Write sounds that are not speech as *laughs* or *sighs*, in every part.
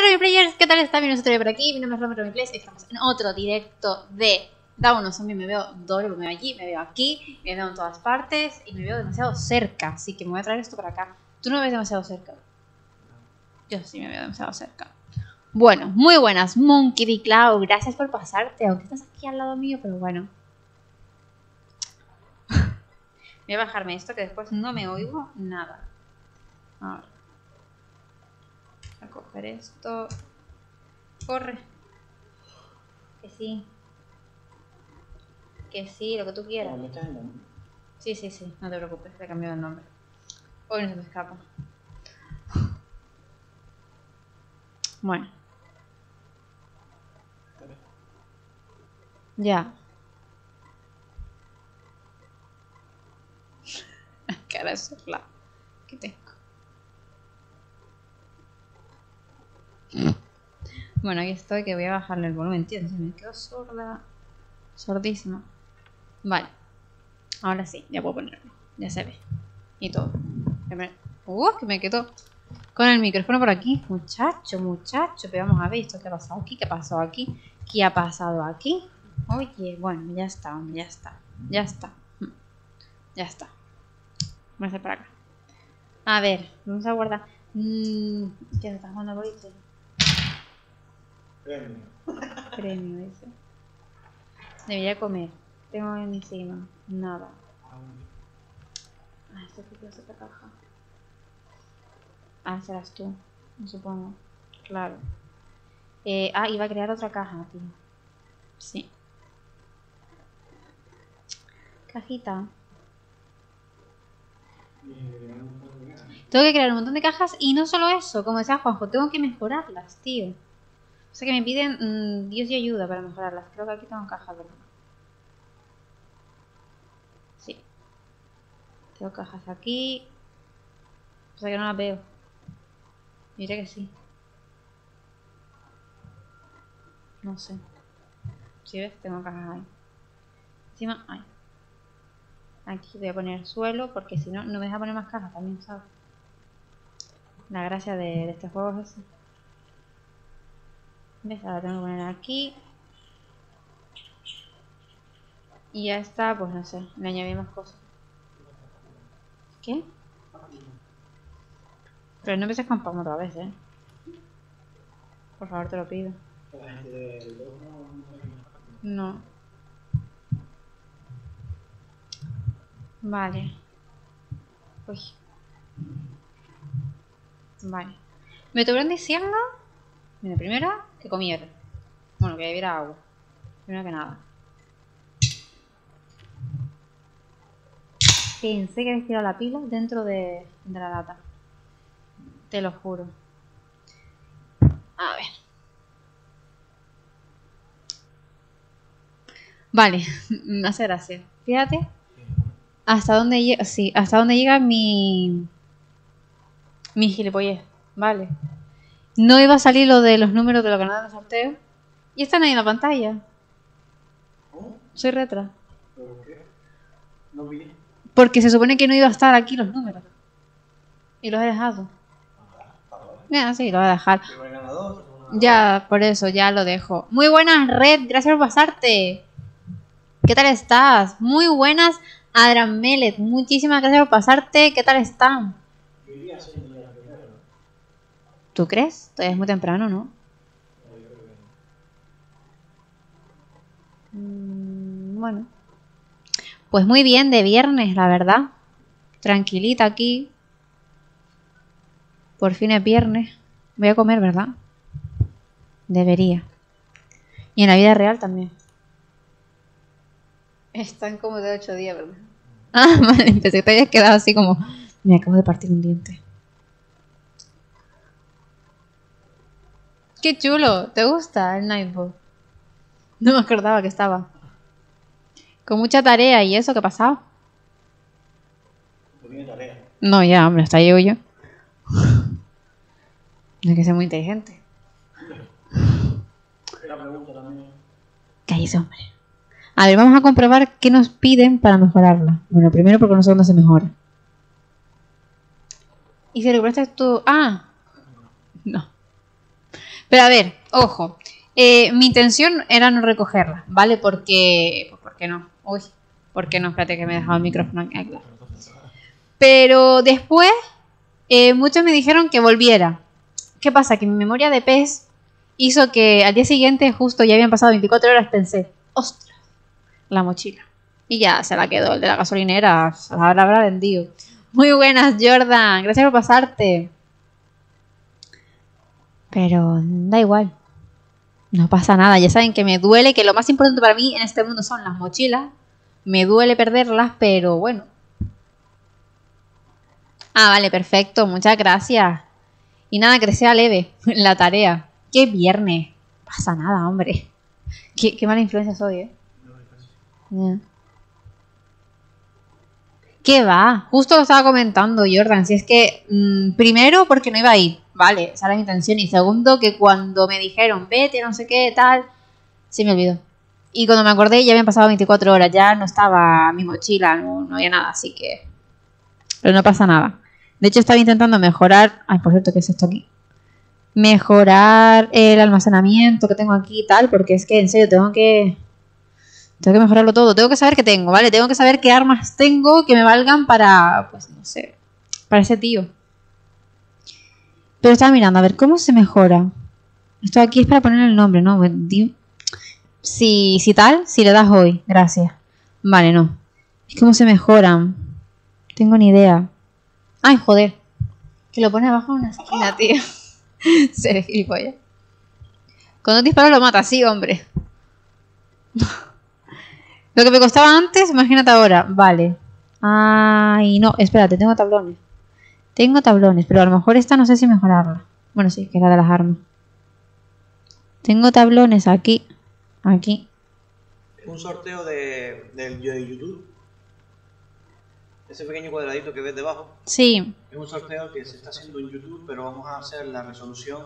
tal, Players? ¿Qué tal está? Bienvenidos otra por aquí. Mi nombre es Romero Players. Estamos en otro directo de Dauno Zombie. Me veo doble, me veo allí, me veo aquí, me veo en todas partes y me veo demasiado cerca. Así que me voy a traer esto para acá. Tú no me ves demasiado cerca. Yo sí me veo demasiado cerca. Bueno, muy buenas, Monkey D. Cloud. Gracias por pasarte, aunque estás aquí al lado mío, pero bueno. *laughs* Voy a bajarme esto que después no me oigo nada. A ver. Coger esto. Corre. Que sí. Que sí, lo que tú quieras. ¿Me estás en nombre? Sí, sí, sí, no te preocupes, le he cambiado el nombre. Hoy no se me escapa. Bueno. Ya. *laughs* Cara de sorla que tengo. Bueno, aquí estoy, que voy a bajarle el volumen, tío. Se me quedó sorda. Sordísima. Vale. Ahora sí, ya puedo ponerlo. Ya se ve. Y todo. Uh, que me quedó con el micrófono por aquí. Muchacho, muchacho. Pero vamos a ver esto. ¿Qué ha pasado aquí? ¿Qué ha pasado aquí? ¿Qué ha pasado aquí? Oye, bueno, ya está, ya está. Ya está. Mm. Ya está. Voy a hacer para acá. A ver, vamos a guardar. Mm, ¿Qué se está jugando boliche? Premio. Premio. Debería comer. Tengo encima. Nada. Ah, este tipo es otra caja. Ah, serás tú, supongo. Claro. Eh, ah, iba a crear otra caja, tío. Sí. Cajita. Tengo que crear un montón de cajas y no solo eso, como decía Juanjo, tengo que mejorarlas, tío. O sea que me piden mm, Dios y ayuda para mejorarlas. Creo que aquí tengo cajas, ¿verdad? Sí. Tengo cajas aquí. O sea que no las veo. Diré que sí. No sé. Si ves, tengo cajas ahí. Encima, ahí. Aquí voy a poner suelo porque si no, no me deja poner más cajas también, ¿sabes? La gracia de, de este juego es esa. ¿Ves? Ahora tengo que poner aquí. Y ya está, pues no sé, le añadí más cosas. ¿Qué? Pero no empieces con spam otra vez, ¿eh? Por favor, te lo pido. No. Vale. Uy. Vale. Me estuvieron diciendo. Mira, primero que comiera. Bueno, que bebiera agua. Primero que nada. Pensé que tirado la pila dentro de, de la lata. Te lo juro. A ver. Vale, *laughs* me hace gracia. Fíjate hasta dónde llega, sí, hasta dónde llega mi mi gilipollez, vale. No iba a salir lo de los números de los canales de sorteo y están ahí en la pantalla. ¿Cómo? Soy retra. ¿Pero qué? No vi. Porque se supone que no iba a estar aquí los números. Y los he dejado. Ya, sí, lo voy a dejar. Ya, por eso, ya lo dejo. Muy buenas, Red, gracias por pasarte. ¿Qué tal estás? Muy buenas, Adram Melet. Muchísimas gracias por pasarte. ¿Qué tal están? ganador. Yo iría siendo ya primero. ¿Tú crees? Todavía es muy temprano, ¿no? Mm, bueno. Pues muy bien de viernes, la verdad. Tranquilita aquí. Por fin es viernes. Voy a comer, ¿verdad? Debería. Y en la vida real también. Están como de 8 días, ¿verdad? Ah, *laughs* vale, pensé que te habías quedado así como... Me acabo de partir un diente. Qué chulo, ¿te gusta el Nightball? No me acordaba que estaba. Con mucha tarea y eso, ¿qué pasaba? Tarea. No, ya, hombre, hasta llego yo. No hay que ser muy inteligente. La pregunta también. Cállese, hombre. A ver, vamos a comprobar qué nos piden para mejorarla. Bueno, primero porque no sé dónde se mejora. Y si recuperaste tu... Ah. No. Pero a ver, ojo. eh, mi intención era no recogerla, ¿vale? Porque. Pues, ¿Por qué no? Uy, ¿por qué no? Espérate que me he dejado el micrófono aquí. claro. Pero después, eh, muchos me dijeron que volviera. ¿Qué pasa? Que mi memoria de pez hizo que al día siguiente, justo ya habían pasado 24 horas, pensé, ostras, la mochila. Y ya se la quedó el de la gasolinera, ahora habrá vendido. Muy buenas, Jordan, gracias por pasarte. Pero da igual. No pasa nada. Ya saben que me duele, que lo más importante para mí en este mundo son las mochilas. Me duele perderlas, pero bueno. Ah, vale, perfecto. Muchas gracias. Y nada, que sea leve *laughs* la tarea. Qué viernes. Pasa nada, hombre. Qué, qué mala influencia soy, ¿eh? ¿Qué va? Justo lo estaba comentando Jordan. Si es que, mm, primero, porque no iba a ir, vale, esa era mi intención. Y segundo, que cuando me dijeron, vete, no sé qué, tal, se me olvidó. Y cuando me acordé, ya habían pasado 24 horas, ya no estaba mi mochila, no, no había nada, así que. Pero no pasa nada. De hecho, estaba intentando mejorar. Ay, por cierto, ¿qué es esto aquí? Mejorar el almacenamiento que tengo aquí y tal, porque es que en serio tengo que. Tengo que mejorarlo todo. Tengo que saber qué tengo, ¿vale? Tengo que saber qué armas tengo que me valgan para. Pues no sé. Para ese tío. Pero estaba mirando, a ver, ¿cómo se mejora? Esto aquí es para poner el nombre, ¿no? Si, si tal, si le das hoy. Gracias. Vale, no. Es cómo se mejoran. Tengo ni idea. Ay, joder. Que lo pone abajo en una esquina, tío. *laughs* Seré gilipollas. Cuando disparo lo mata, sí, hombre. *laughs* Lo que me costaba antes, imagínate ahora. Vale. Ay, no, espérate, tengo tablones. Tengo tablones, pero a lo mejor esta no sé si mejorarla. Bueno, sí, que es la de las armas. Tengo tablones aquí. Aquí. Un sorteo de, del de YouTube. Ese pequeño cuadradito que ves debajo. Sí, Es un sorteo que se está haciendo en YouTube, pero vamos a hacer la resolución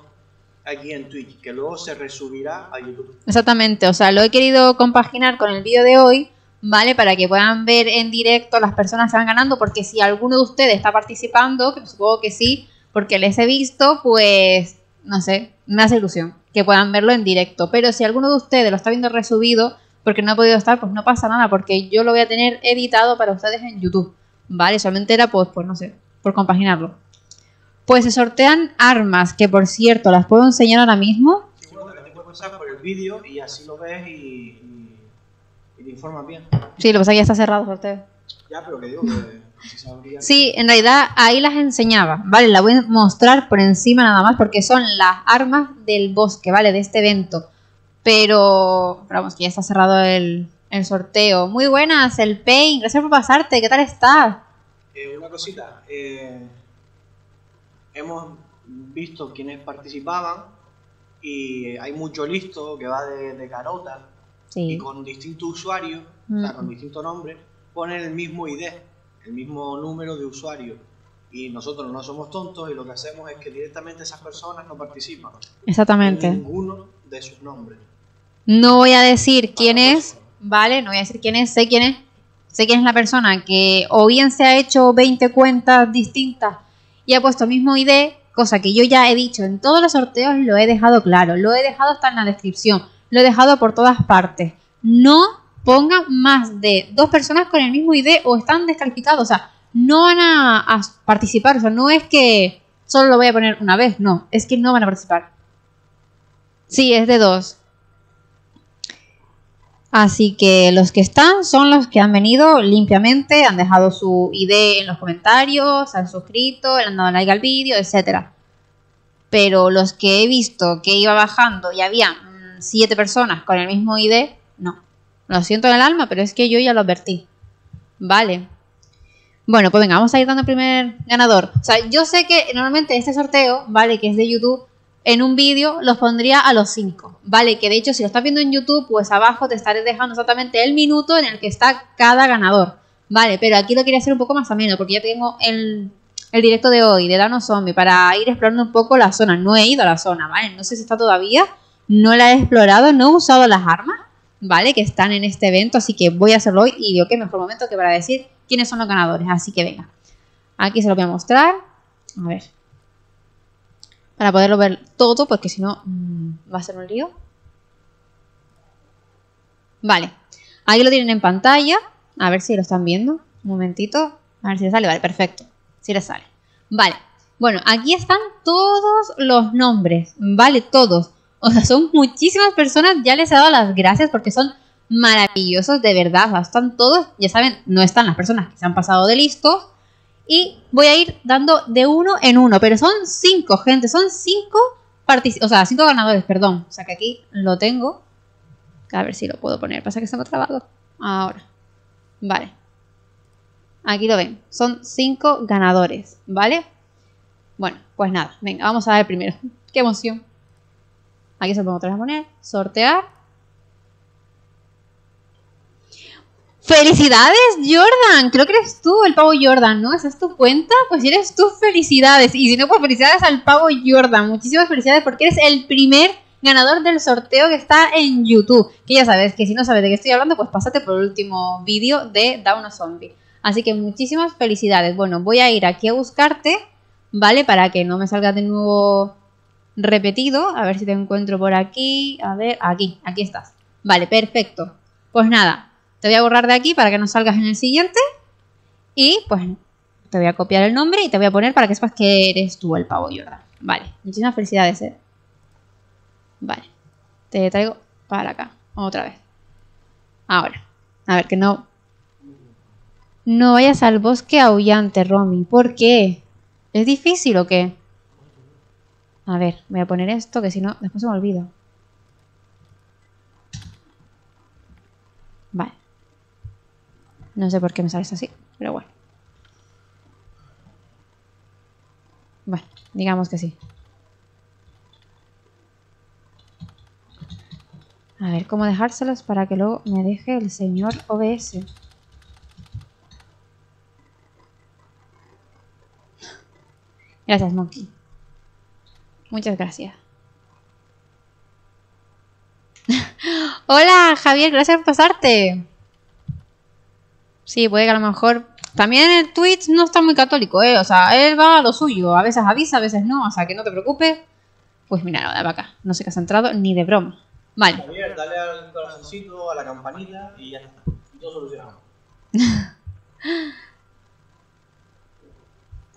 aquí en Twitch, que luego se resubirá a YouTube. exactamente. O sea, lo he querido compaginar con el vídeo de hoy, ¿vale? Para que puedan ver en directo las personas que van ganando, porque si alguno de ustedes está participando, que supongo que sí, porque les he visto, pues, no sé, me hace ilusión que puedan verlo en directo. Pero si alguno de ustedes lo está viendo resubido, porque no ha podido estar, pues no pasa nada, porque yo lo voy a tener editado para ustedes en YouTube, ¿vale? Solamente era, pues, pues no sé, por compaginarlo. Pues se sortean armas, que por cierto, las puedo enseñar ahora mismo. Sí, bueno, por el vídeo y así lo ves y, y, te informas bien. Sí, lo que pasa es que ya está cerrado el sorteo. Ya, pero que digo que. Sí, en realidad ahí las enseñaba, ¿vale? La voy a mostrar por encima nada más porque son las armas del bosque, ¿vale? De este evento. Pero, pero vamos, que ya está cerrado el, el sorteo. Muy buenas, el Pain, gracias por pasarte, ¿qué tal estás? Eh, una cosita, eh, hemos visto quienes participaban y hay mucho listo que va de, de carota y con distintos usuarios, o sea, con distintos nombres, ponen el mismo ID, el mismo número de usuario. Y nosotros no somos tontos y lo que hacemos es que directamente esas personas no participan en Exactamente. ninguno de sus nombres. No voy a decir quién Para es, ¿vale? No voy a decir quién es, sé quién es. Sé quién es la persona que o bien se ha hecho 20 cuentas distintas y ha puesto el mismo ID, cosa que yo ya he dicho en todos los sorteos, lo he dejado claro, lo he dejado hasta en la descripción, lo he dejado por todas partes. No pongan más de dos personas con el mismo ID o están descalificados, o sea, no van a, participar, o sea, no es que solo lo voy a poner una vez, no, es que no van a participar. Sí, es de dos. Así que los que están son los que han venido limpiamente, han dejado su ID en los comentarios, han suscrito, le han dado like al vídeo, etcétera. Pero los que he visto que iba bajando y había siete personas con el mismo ID, no. Lo siento en el alma, pero es que yo ya lo advertí. Vale. Bueno, pues venga, vamos a ir dando el primer ganador. O sea, yo sé que normalmente este sorteo, vale, que es de YouTube, en un vídeo los pondría a los 5, ¿vale? Que de hecho si lo estás viendo en YouTube, pues abajo te estaré dejando exactamente el minuto en el que está cada ganador, ¿vale? Pero aquí lo quería hacer un poco más ameno, porque ya tengo el, el directo de hoy, de Dano Zombie, para ir explorando un poco la zona. No he ido a la zona, ¿vale? No sé si está todavía, no la he explorado, no he usado las armas, ¿vale? Que están en este evento, así que voy a hacerlo hoy y digo que mejor momento que para decir quiénes son los ganadores, así que venga. Aquí se lo voy a mostrar, a ver. Para poderlo ver todo, porque si no mm, va a ser un lío. Vale. Aquí lo tienen en pantalla. A ver si lo están viendo. Un momentito. A ver si les sale. Vale, perfecto. Si les sale. Vale. Bueno, aquí están todos los nombres. Vale, todos. O sea, son muchísimas personas. Ya les he dado las gracias porque son maravillosos, de verdad. O sea, están todos. Ya saben, no están las personas que se han pasado de listos. Y voy a ir dando de uno en uno. Pero son cinco, gente. Son cinco o sea, cinco ganadores, perdón. O sea que aquí lo tengo. A ver si lo puedo poner. Pasa que está trabado. Ahora. Vale. Aquí lo ven. Son cinco ganadores, ¿vale? Bueno, pues nada. Venga, vamos a ver primero. *laughs* ¡Qué emoción! Aquí se pongo vez a poner. Sortear. ¡Felicidades, Jordan! Creo que eres tú, el pavo Jordan, ¿no? ¿Esa es tu cuenta? Pues si eres tú, felicidades. Y si no, pues felicidades al pavo Jordan. Muchísimas felicidades porque eres el primer ganador del sorteo que está en YouTube. Que ya sabes que si no sabes de qué estoy hablando, pues pásate por el último vídeo de Down a Zombie. Así que muchísimas felicidades. Bueno, voy a ir aquí a buscarte, ¿vale? Para que no me salga de nuevo repetido. A ver si te encuentro por aquí. A ver, aquí, aquí estás. Vale, perfecto. Pues nada, te voy a borrar de aquí para que no salgas en el siguiente. Y pues te voy a copiar el nombre y te voy a poner para que sepas que eres tú el pavo Jordan. Vale, muchísimas felicidades, eh. Vale. Te traigo para acá. Otra vez. Ahora. A ver, que no... No vayas al bosque aullante, Romy. ¿Por qué? ¿Es difícil o qué? A ver, voy a poner esto que si no, después se me olvida. Vale. No sé por qué me sale así, pero bueno. Bueno, digamos que sí. A ver cómo dejárselos para que luego me deje el señor OBS. Gracias, Monkey. Muchas gracias. *laughs* Hola, Javier, gracias por pasarte. Sí, puede que a lo mejor... También el Twitch no está muy católico, ¿eh? O sea, él va a lo suyo. A veces avisa, a veces no. O sea, que no te preocupes. Pues mira, no, de acá. No sé qué has entrado ni de broma. Vale. Javier, dale al corazoncito, a la campanita y ya está. Y todo solucionado. *laughs*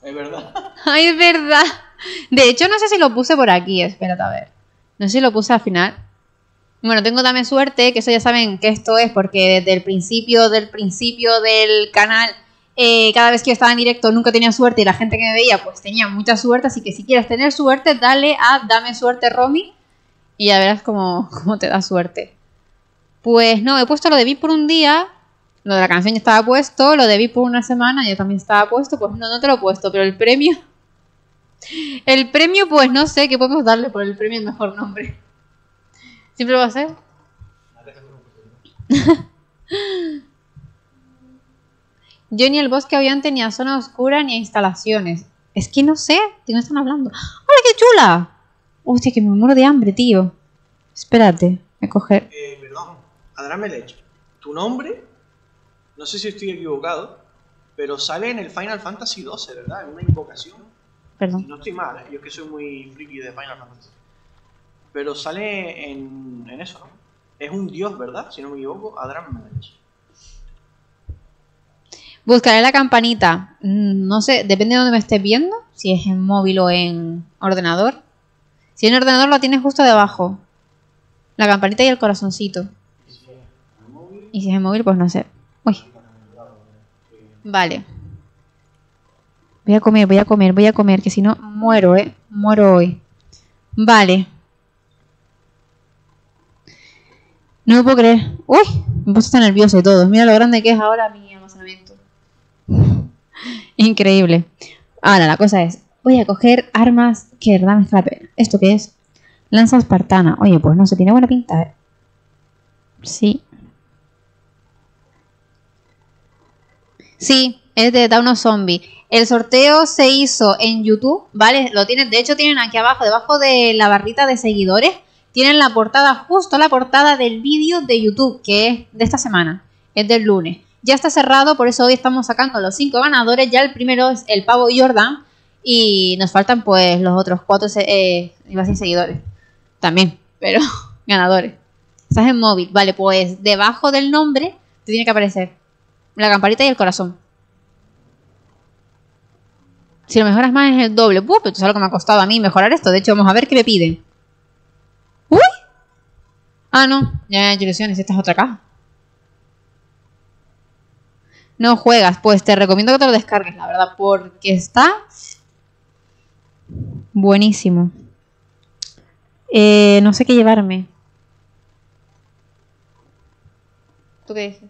es verdad. Ay, es verdad. De hecho, no sé si lo puse por aquí. Espérate a ver. No sé si lo puse al final. Bueno, tengo también suerte, que eso ya saben que esto es porque desde el principio del principio del canal, eh, cada vez que yo estaba en directo nunca tenía suerte y la gente que me veía pues tenía mucha suerte. Así que si quieres tener suerte, dale a Dame Suerte Romy y ya verás cómo, te da suerte. Pues no, he puesto lo de VIP por un día. Lo de la canción ya estaba puesto. Lo de VIP por una semana ya también estaba puesto. Pues no, no te lo he puesto. Pero el premio. El premio, pues no sé qué podemos darle por el premio el mejor nombre. ¿Siempre va a ser? Yo ni el bosque habían ni a zona oscura ni a instalaciones. Es que no sé, ¿de qué me están hablando? ¡Hola, qué chula! Hostia, que me muero de hambre, tío. Espérate, a coger. Eh, perdón, Adrame Leche. Tu nombre, no sé si estoy equivocado, pero sale en el Final Fantasy XII, ¿verdad? En una invocación. Perdón. No estoy mal, ¿eh? yo es que soy muy friki de Final Fantasy. Pero sale en, en eso, ¿no? Es un dios, ¿verdad? Si no me equivoco, Leche. Buscaré la campanita. Mm, no sé, depende de dónde me estés viendo. Si es en móvil o en ordenador. Si en ordenador la tienes justo debajo. La campanita y el corazoncito. Y si es en móvil, pues no sé. Uy. Vale. Voy a comer, voy a comer, voy a comer, que si no muero, ¿eh? Muero hoy. Vale. No me puedo creer. Uy, me puse tan nervioso y todo. Mira lo grande que es ahora mi almacenamiento. *laughs* Increíble. Ahora, la cosa es, Voy a coger armas que dan la pena. ¿Esto qué es? Lanza espartana. Oye, pues no se tiene buena pinta, ¿eh? Sí. Sí, es de Down Zombie. El sorteo se hizo en YouTube, ¿vale? Lo tienen, de hecho tienen aquí abajo, debajo de la barrita de seguidores, tienen la portada, justo la portada del vídeo de YouTube, que es de esta semana, es del lunes. Ya está cerrado, por eso hoy estamos sacando los cinco ganadores. Ya el primero es el pavo Jordan, Y nos faltan pues los otros cuatro, eh, iba a decir seguidores. También, pero *laughs* ganadores. Estás en móvil. Vale, pues debajo del nombre te tiene que aparecer la campanita y el corazón. Si lo mejoras más es el doble. Buah, pero tú sabes lo que me ha costado a mí mejorar esto. De hecho, vamos a ver qué me piden. ¡Uy! Ah, no. Ya, ya, ilusiones. Esta es otra caja. No juegas. Pues te recomiendo que te lo descargues, la verdad. Porque está... Buenísimo. Eh, no sé qué llevarme. ¿Tú qué dices?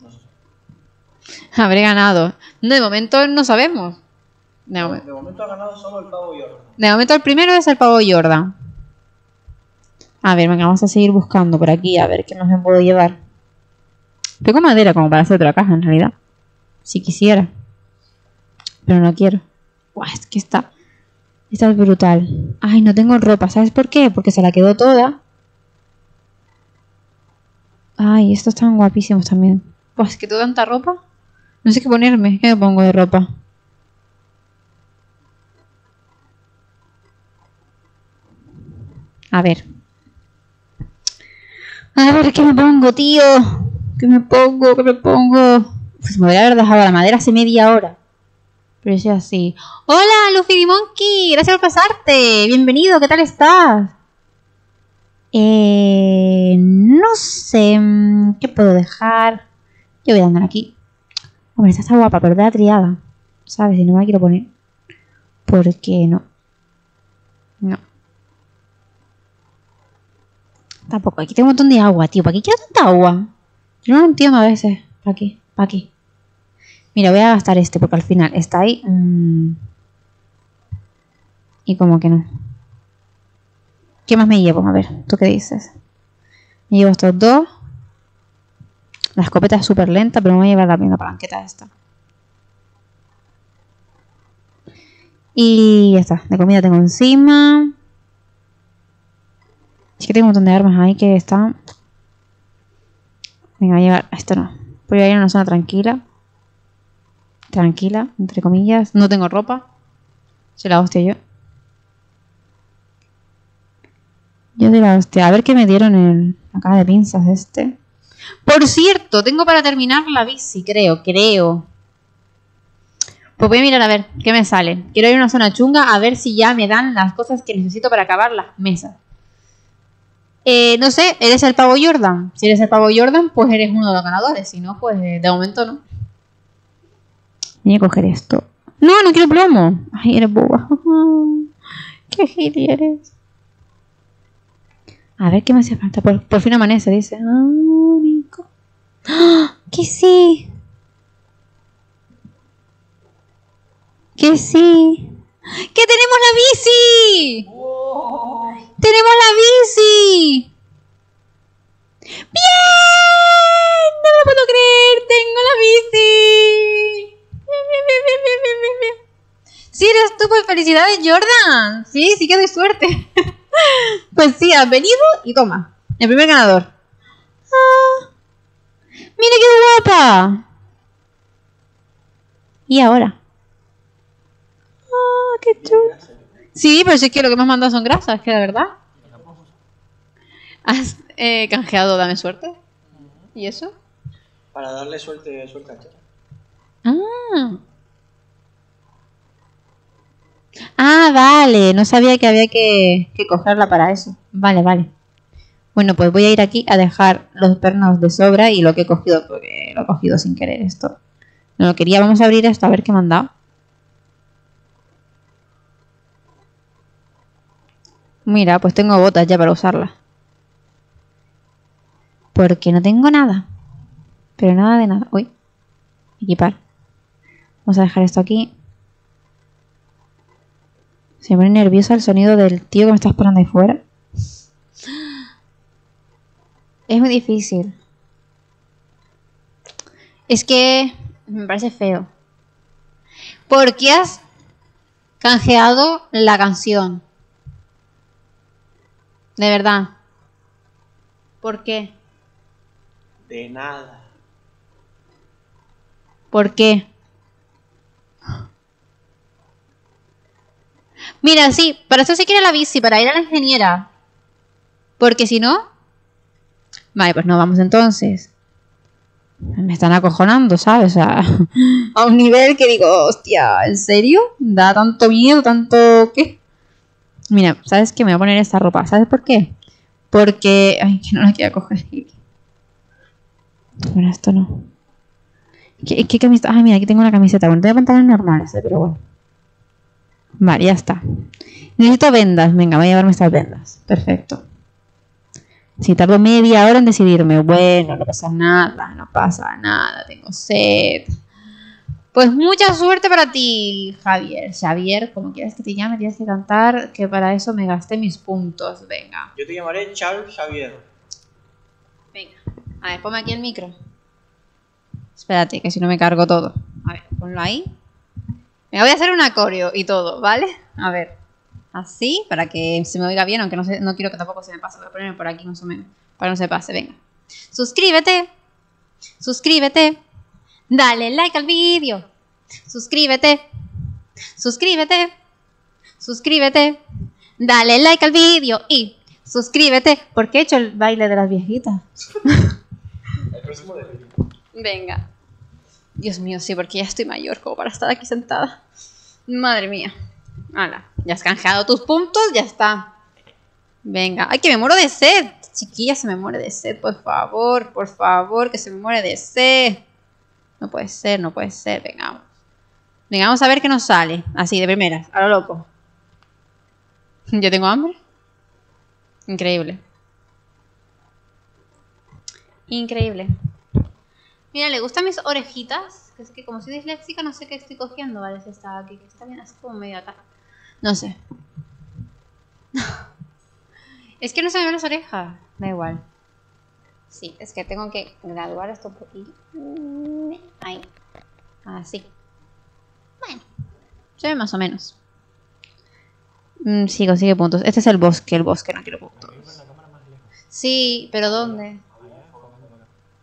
No sé. *laughs* Habré ganado. No, de momento no sabemos. De, momen- De momento ha ganado solo el pavo Jordan. de momento el primero es el pavo Jordan. A ver, venga, vamos a seguir buscando por aquí a ver qué más me puedo llevar. Tengo madera como para hacer otra caja en realidad. Si quisiera. Pero no quiero. Buah, es que está. Esta es brutal. Ay, no tengo ropa. ¿Sabes por qué? Porque se la quedó toda. Ay, estos están guapísimos también. Pues que tengo tanta ropa. No sé qué ponerme. ¿Qué me pongo de ropa? A ver. A ver, ¿qué me pongo, tío? ¿Qué me pongo? ¿Qué me pongo? Pues me voy a haber dejado la madera hace media hora. Pero es así. Hola, Luffy Monkey. Gracias por pasarte. Bienvenido. ¿Qué tal estás? Eh, no sé. mm, ¿Qué puedo dejar? Yo voy a andar aquí. Hombre, esta está guapa, pero está triada. ¿Sabes? Y no me la quiero poner. ¿Por qué no? No. Tampoco. Aquí tengo un montón de agua, tío. ¿Para qué quiero tanta agua? Yo no lo entiendo a veces. ¿Para qué? ¿Para qué? Mira, voy a gastar este porque al final está ahí. mm, Y como que no. ¿Qué más me llevo? A ver, ¿tú qué dices? Me llevo estos dos. La escopeta es súper lenta, pero me voy a llevar también la palanqueta esta. Y ya está. De comida tengo encima. Es que tengo un montón de armas ahí que están. Venga, voy a llevar. Esto no. Voy a ir a una zona tranquila. Tranquila, entre comillas. No tengo ropa. Se la hostia yo. Yo de la hostia. A ver qué me dieron en la caja de pinzas este. Por cierto, tengo para terminar la bici, creo, creo. Pues voy a mirar a ver qué me sale. Quiero ir a una zona chunga a ver si ya me dan las cosas que necesito para acabar las mesas. Eh, no sé, ¿eres el pavo Jordan? Si eres el pavo Jordan, pues eres uno de los ganadores. Si no, pues eh, de momento no. Voy a coger esto. No, no quiero plomo. Ay, eres boba. *laughs* Qué gili eres. A ver qué me hace falta. Por, por fin amanece, dice. Nico. ¡Ah! *gasps* Que sí. Que sí. ¡Que tenemos la bici! ¡Tenemos la bici! ¡Bien! No me lo puedo creer. Tengo la bici. Bien, bien, bien, bien, bien, bien, bien, bien. Sí, eres tú, pues felicidades, Jordan. Sí, sí que doy suerte. *laughs* pues sí, has venido y toma. El primer ganador. Ah, mira qué guapa. ¿Y ahora? Ah, qué chulo. Sí, pero si es que lo que me has mandado son grasas, que de verdad. ¿Has eh, canjeado Dame Suerte? ¿Y eso? Para darle suerte, suerte a. Ah. Ah, vale. No sabía que había que, que cogerla para eso. Vale, vale. Bueno, pues voy a ir aquí a dejar los pernos de sobra y lo que he cogido, porque lo he cogido sin querer esto. No lo quería. Vamos a abrir esto a ver qué me han dado. Mira, pues tengo botas ya para usarlas. Porque no tengo nada. Pero nada de nada. Uy. Equipar. Vamos a dejar esto aquí. Se me pone nerviosa el sonido del tío que me está esperando ahí fuera. Es muy difícil. Es que me parece feo. ¿Por qué has canjeado la canción? De verdad. ¿Por qué? De nada. ¿Por qué? Mira, sí, para eso sí quiere la bici, para ir a la ingeniera. Porque si no... Vale, pues no vamos entonces. Me están acojonando, ¿sabes? Sea, *laughs* a un nivel que digo, hostia, ¿en serio? ¿Da tanto miedo, tanto qué? Mira, ¿sabes qué? Me voy a poner esta ropa. ¿Sabes por qué? Porque... Ay, que no la quiero coger. Bueno, esto no. ¿Qué, camiseta? Ay, mira, aquí tengo una camiseta. Bueno, tengo pantalones normales, ¿eh? pero bueno. Vale, ya está. Necesito vendas. Venga, voy a llevarme estas vendas. Perfecto. Si tardo media hora en decidirme, bueno, no pasa nada, no pasa nada, tengo sed. Pues mucha suerte para ti, Javier. Javier, como quieras que te llame, tienes que cantar que para eso me gasté mis puntos. Venga. Yo te llamaré Charles Xavier. Venga. A ver, ponme aquí el micro. Espérate, que si no me cargo todo. A ver, ponlo ahí. Me voy a hacer un acorio y todo, ¿vale? A ver. Así, para que se me oiga bien, aunque no, sé, no quiero que tampoco se me pase. Voy a ponerme por aquí más o menos, para que no se pase. Venga. Suscríbete. Suscríbete. Dale like al vídeo. Suscríbete. Suscríbete. Suscríbete. Dale like al vídeo y suscríbete. Porque he hecho el baile de las viejitas. El próximo de Venga. Dios mío, sí, porque ya estoy mayor como para estar aquí sentada. Madre mía. Hala, ya has canjeado tus puntos, ya está. Venga. Ay, que me muero de sed. Chiquilla, se me muere de sed, por favor, por favor, que se me muere de sed. No puede ser, no puede ser. Venga, vamos. Venga, vamos a ver qué nos sale. Así, de primeras, a lo loco. *laughs* ¿Yo tengo hambre? Increíble. Increíble. Mira, le gustan mis orejitas. Que es que como soy disléxica no sé qué estoy cogiendo. Vale, si está aquí. Que está bien así como medio acá. No sé. *laughs* es que no se me ven las orejas. Da igual. Sí, es que tengo que graduar esto un poquito. Ahí. Así. Bueno. Se ve más o menos. Mm, sí, consigue puntos. Este es el bosque, el bosque, no quiero puntos. Sí, pero ¿dónde?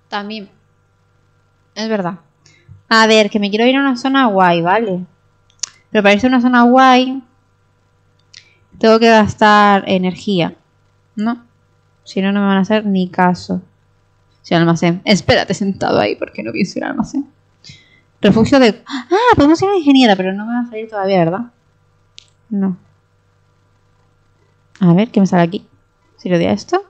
También. Es verdad. A ver, que me quiero ir a una zona guay, ¿vale? Pero para irse a una zona guay, tengo que gastar energía. ¿No? Si no, no me van a hacer ni caso. Si almacén. Espérate sentado ahí porque no pienso ir al almacén. Refugio de... Ah, podemos ir a ingeniera, pero no me va a salir todavía, ¿verdad? No. A ver, ¿qué me sale aquí? Si le doy a esto.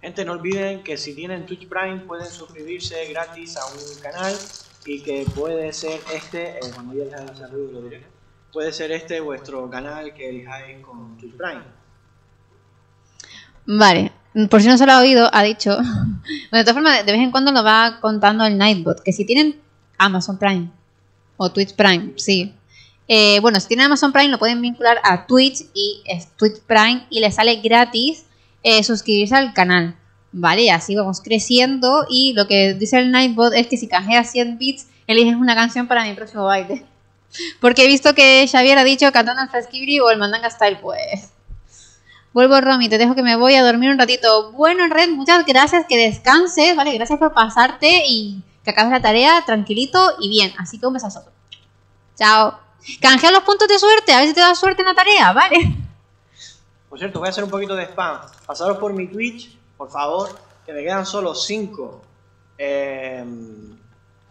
Gente, no olviden que si tienen Twitch Prime pueden suscribirse gratis a un canal y que puede ser este, eh, cuando ya les saludo lo diré, puede ser este vuestro canal que elijáis con Twitch Prime. Vale, por si no se lo ha oído, ha dicho. *laughs* bueno, de todas formas, de vez en cuando lo va contando el Nightbot. Que si tienen Amazon Prime o Twitch Prime, sí. Eh, bueno, si tienen Amazon Prime, lo pueden vincular a Twitch y es Twitch Prime y les sale gratis eh, suscribirse al canal. Vale, así vamos creciendo. Y lo que dice el Nightbot es que si canjeas 100 bits, eliges una canción para mi próximo baile. Porque he visto que Xavier ha dicho cantando el Fresquibri o el Mandanga Style, pues. Vuelvo, Romy, te dejo que me voy a dormir un ratito. Bueno, Red, muchas gracias, que descanses, ¿vale? Gracias por pasarte y que acabes la tarea tranquilito y bien. Así que un besazo. Chao. Canjea los puntos de suerte, a ver si te da suerte en la tarea, ¿vale? Por cierto, voy a hacer un poquito de spam. Pasaros por mi Twitch, por favor, que me quedan solo 5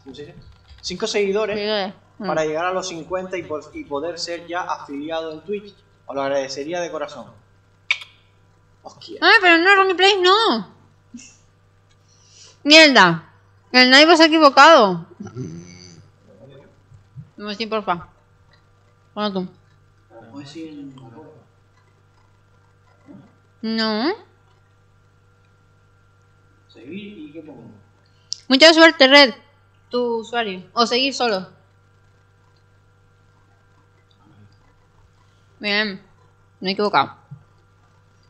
¿cómo se dice? 5 seguidores Mm. para llegar a los 50 y, por- y poder ser ya afiliado en Twitch. Os lo agradecería de corazón. Os quiero. Ay, pero no, Romy Play, no. Mierda. El Nightbot se ha equivocado. No, sí, porfa. Ponlo tú. No. Seguir y qué pongo. Mucha suerte, Red. Tu usuario. O seguir solo. Bien. No he equivocado.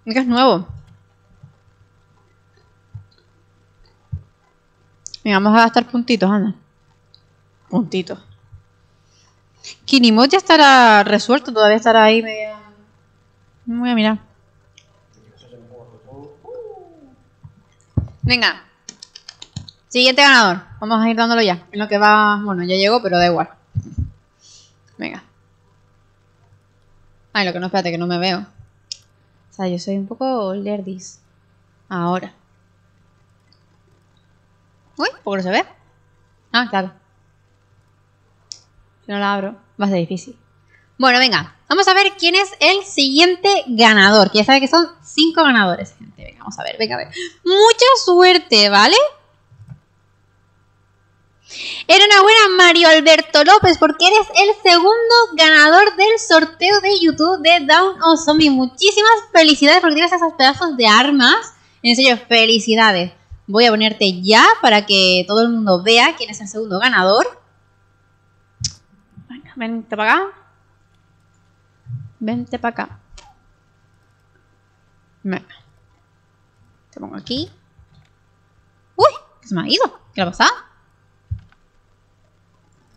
Que es nuevo. Venga, vamos a gastar puntitos, anda. Puntitos. Kinimot ya estará resuelto, todavía estará ahí medio... No voy a mirar. Venga. Siguiente ganador. Vamos a ir dándolo ya. En lo que va... Bueno, ya llegó, pero da igual. Venga. Ay, lo que no, espérate, que no me veo. O sea, yo soy un poco lerdis. Ahora. Uy, ¿por qué no se ve? Ah, claro. Si no la abro, va a ser difícil. Bueno, venga. Vamos a ver quién es el siguiente ganador. Que ya sabe que son cinco ganadores, gente. Venga, vamos a ver, venga a ver. Mucha suerte, ¿vale? Enhorabuena Mario Alberto López porque eres el segundo ganador del sorteo de YouTube de Down o Zombie. Muchísimas felicidades porque tienes esos pedazos de armas. En serio, felicidades. Voy a ponerte ya para que todo el mundo vea quién es el segundo ganador. Venga, vente para acá. Vente para acá. Venga. Te pongo aquí. ¡Uy! ¿Qué se me ha ido? ¿Qué le ha pasado?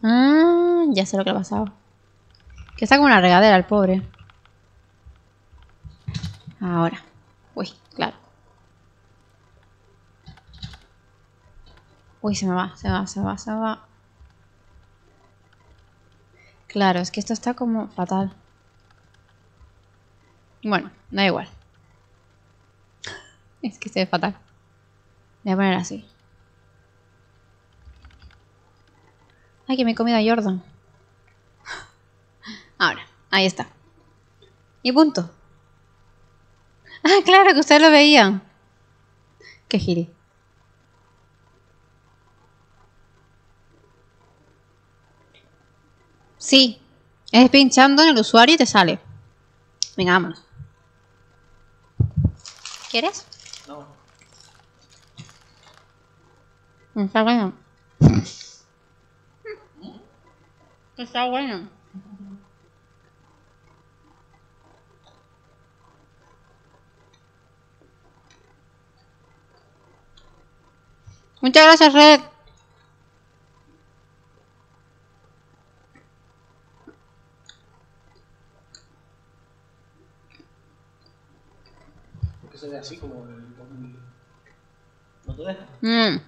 Ah, ya sé lo que ha pasado. Que está como una regadera el pobre. Ahora. Uy, claro. Uy, se me va, se va, se va, se va. Claro, es que esto está como fatal. Bueno, da igual. Es que se ve fatal. Voy a poner así. Ay, que me he comido a Jordan. Ahora, ahí está. Y punto. Ah, claro, que ustedes lo veían. Qué giri. Sí. Es pinchando en el usuario y te sale. Venga, vámonos. ¿Quieres? No. Está bueno. *laughs* Está bueno. Muchas gracias, Red. Porque se ve así como el 2000. ¿No te deja? Mm.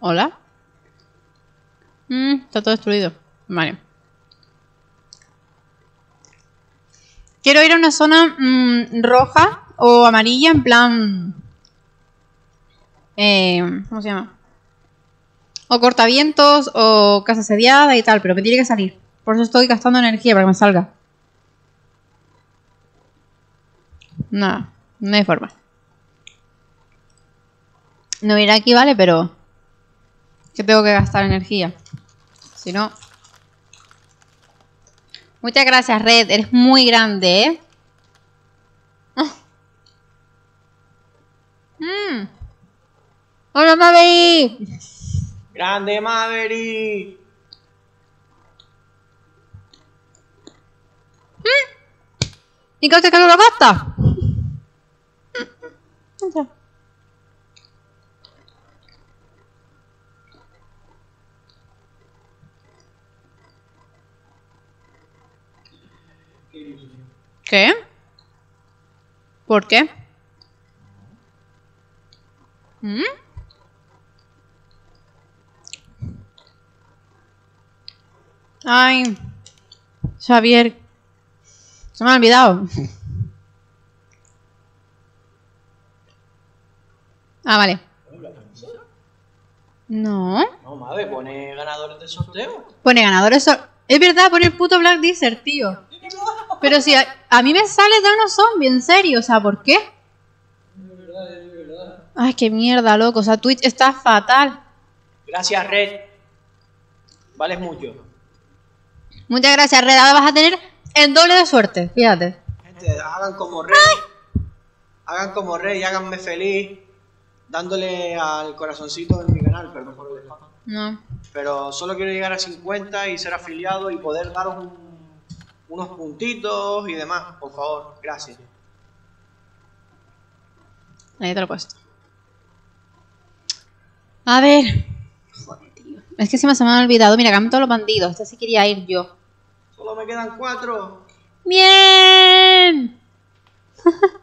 Hola. Mm, está todo destruido. Vale. Quiero ir a una zona mm, roja o amarilla, en plan. eh, ¿Cómo se llama? O cortavientos o casa sediada y tal, pero me tiene que salir. Por eso estoy gastando energía para que me salga. Nada, no hay forma. No ir aquí, vale, pero. Que tengo que gastar energía. Si no. Muchas gracias, Red. Eres muy grande, ¿eh? Ah. Mm. ¡Hola, Maverick! ¡Grande Maverick! ¿Y qué haces que no lo ¿Qué? ¿Por qué? ¿Mm? Ay, Xavier, se me ha olvidado. *laughs* Ah, vale. No. No, Mave, pone ganadores del sorteo. Pone ganadores. so- Es verdad, pone el puto Black Desert, tío. Pero si a, a mí me sale de unos zombies, en serio, o sea, ¿por qué? Ay, qué mierda, loco. O sea, Twitch está fatal. Gracias, Red. Vales mucho. Muchas gracias, Red. Ahora vas a tener el doble de suerte, fíjate. Gente, hagan como Red. Hagan como Red y háganme feliz dándole al corazoncito en mi canal, perdón por el. No. Pero solo quiero llegar a 50 y ser afiliado y poder daros un- unos puntitos y demás, por favor. Gracias. Ahí te lo he puesto. A ver. Joder, tío. Es que se me, se me ha olvidado. Mira, acá todos los bandidos. Este sí quería ir yo. Solo me quedan cuatro. ¡Bien! *laughs*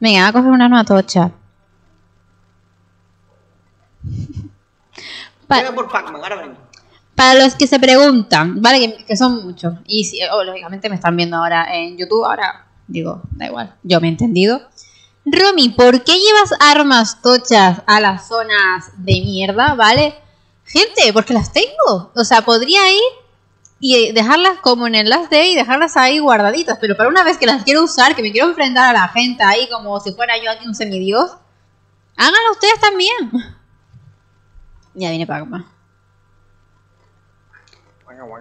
Venga, voy a coger una nueva tocha. Pa- Voy a por Pac-Man, ahora vengo. Para los que se preguntan, ¿vale? Que, que son muchos. Y si, oh, lógicamente me están viendo ahora en YouTube, ahora digo, da igual, yo me he entendido. Romy, ¿por qué llevas armas tochas a las zonas de mierda, ¿vale? Gente, porque las tengo. O sea, podría ir y dejarlas como en el last day y dejarlas ahí guardaditas. Pero para una vez que las quiero usar, que me quiero enfrentar a la gente ahí como si fuera yo aquí un semidios, háganlo ustedes también. *laughs* Ya viene Pacma.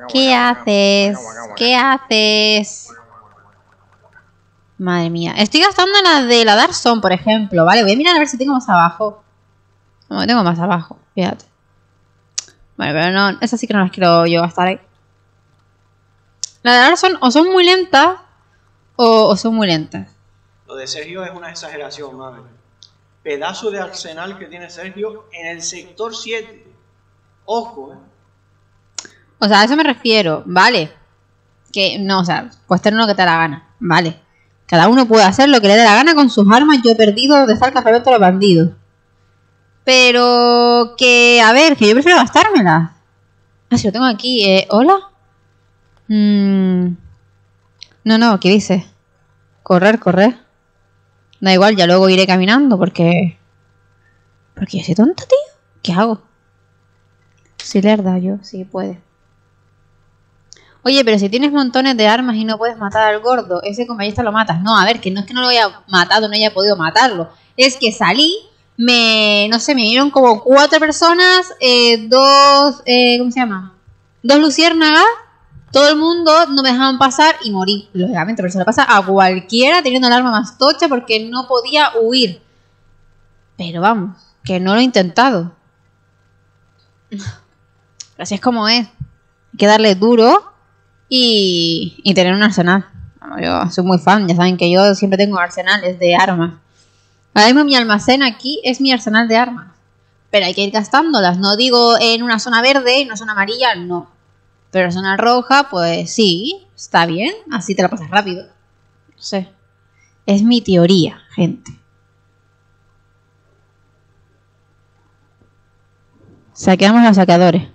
¿Qué haces? ¿Qué haces? Madre mía. Estoy gastando la de la Darson, por ejemplo, ¿vale? Voy a mirar a ver si tengo más abajo. No, tengo más abajo, fíjate. Bueno, pero no, esas sí que no las quiero yo gastar ahí. La de Darson o son muy lentas o, o son muy lentas. Lo de Sergio es una exageración, madre. Pedazo de arsenal que tiene Sergio en el sector 7. Ojo, eh. O sea, a eso me refiero, ¿vale? Que no, o sea, pues tener lo que te da la gana, ¿vale? Cada uno puede hacer lo que le dé la gana con sus armas. Yo he perdido de estar campamento a los bandidos. Pero que, a ver, que yo prefiero gastármela. Ah, si lo tengo aquí. Eh, ¿Hola? Mm. No, no, ¿qué dice? Correr, correr. Da igual, ya luego iré caminando porque... Porque yo soy tonta, tío. ¿Qué hago? Sí, lerda, yo, sí puede. Oye, pero si tienes montones de armas y no puedes matar al gordo, ese con ballesta lo matas. No, a ver, que no es que no lo haya matado, no haya podido matarlo. Es que salí, me, no sé, me vieron como cuatro personas, eh, dos, eh, ¿cómo se llama? Dos luciérnagas, todo el mundo no me dejaban pasar y morí. Lógicamente, pero se le pasa a cualquiera teniendo el arma más tocha porque no podía huir. Pero vamos, que no lo he intentado. *laughs* Así es como es. Hay que darle duro y, tener un arsenal. Yo soy muy fan, ya saben que yo siempre tengo arsenales de armas. Ahora mismo mi almacén aquí es mi arsenal de armas. Pero hay que ir gastándolas. No digo en una zona verde y una zona amarilla, no. Pero en zona roja, pues sí, está bien. Así te la pasas rápido. No sé. Es mi teoría, gente. Saqueamos los saqueadores.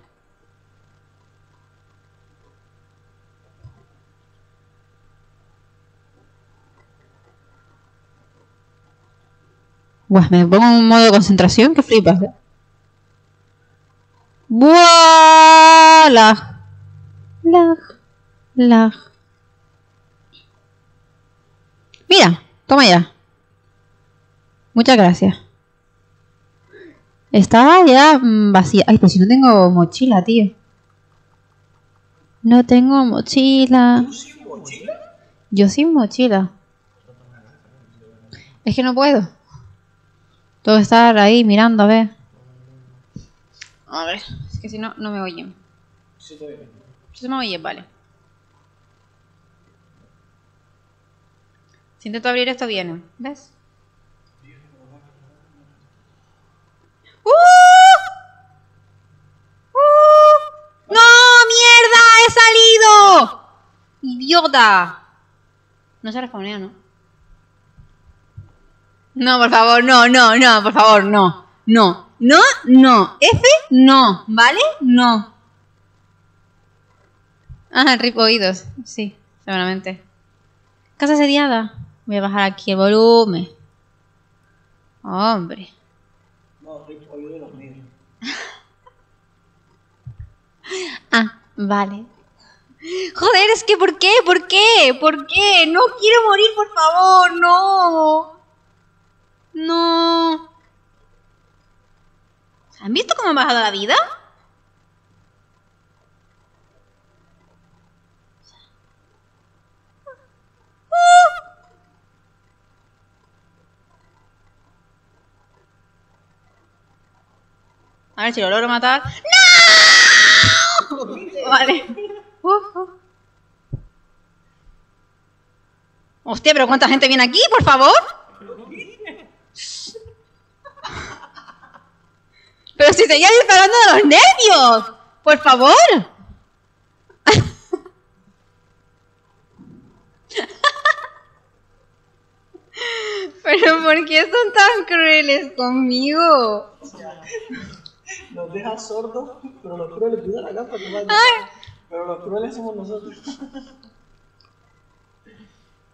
Buah, me pongo en un modo de concentración que flipas. ¿eh? Buah, lag. Lag. Lag. Mira, toma ya. Muchas gracias. Estaba ya mm, vacía. Ay, pues si no tengo mochila, tío. No tengo mochila. ¿Tú sin mochila? Yo sin mochila. Es que no puedo. Tengo que estar ahí mirando a ver. A ver, es que si no, no me oyen. Sí, te. Si me oye, vale. Si intento abrir esto, viene. ¿Ves? ¡Uh! ¡Uh! ¡No! ¡Mierda! ¡He salido! ¡Idiota! No se respawnea, ¿no? No, por favor, no, no, no, por favor, no. No, no, no. F, no, ¿vale? No. Ah, rip oídos. Sí, seguramente. Casa asediada. Voy a bajar aquí el volumen. Hombre. No, Rick, oído de los míos. *laughs* Ah, vale. Joder, es que ¿por qué? ¿Por qué? ¿Por qué? No quiero morir, por favor, no. No. ¿Han visto cómo han bajado la vida? A ver si lo logro matar. ¡No! Vale. Hostia, pero ¿cuánta gente viene aquí, por favor? Pero si seguía disparando de los nervios. Por favor. *laughs* Pero ¿por qué son tan crueles conmigo? Nos deja sordos, pero los crueles cuidan acá para que Pero los crueles somos nosotros. *laughs*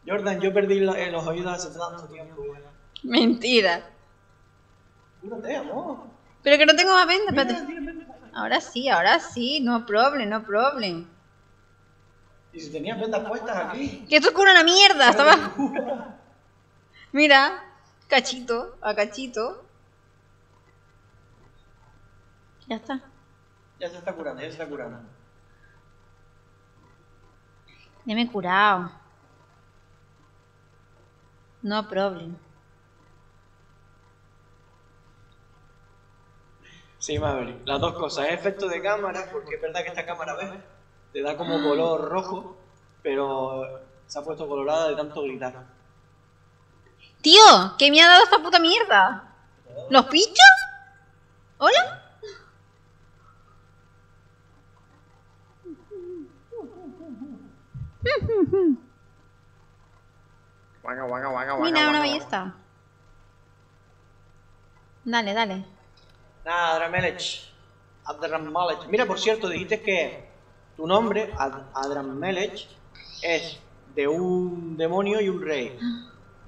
Jordan, yo perdí la- eh, los oídos hace tanto tiempo. Mentira. Cúrate, amor. Pero que no tengo más venda, espérate. Ahora sí, ahora sí, no problem, no problem. Y si tenías vendas puestas aquí. Que esto cura una mierda, estaba... Mira, cachito, a cachito. Ya está. Ya se está curando, ya se está curando. Ya me he curado. No problem. Sí, Maverick. Las dos cosas. Es efecto de cámara, porque es verdad que esta cámara ves, te da como color rojo, pero se ha puesto colorada de tanto gritar. Tío, ¿qué me ha dado esta puta mierda? ¿Los pinchos? ¿Hola? Mira, una ballesta. Dale, dale. Nada, Adramelech. Adramelech. Mira, por cierto, dijiste que tu nombre, Ad- Adramelech, es de un demonio y un rey.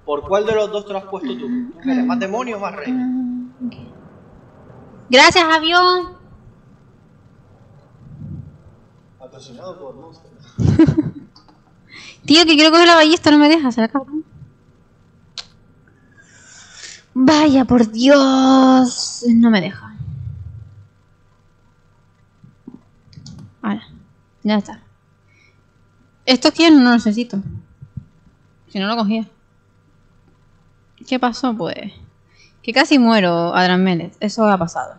¿Por cuál de los dos te lo has puesto tú? ¿Tú qué eres, más demonio o más rey? Gracias, avión. Patrocinado por Monster. *laughs* Tío, que quiero coger la ballesta, no me deja, será cabrón. Vaya, por Dios. No me deja. Ya está. Esto que no lo necesito. Si no lo cogía. ¿Qué pasó? Pues. Que casi muero, Adran Mélez. Eso ha pasado.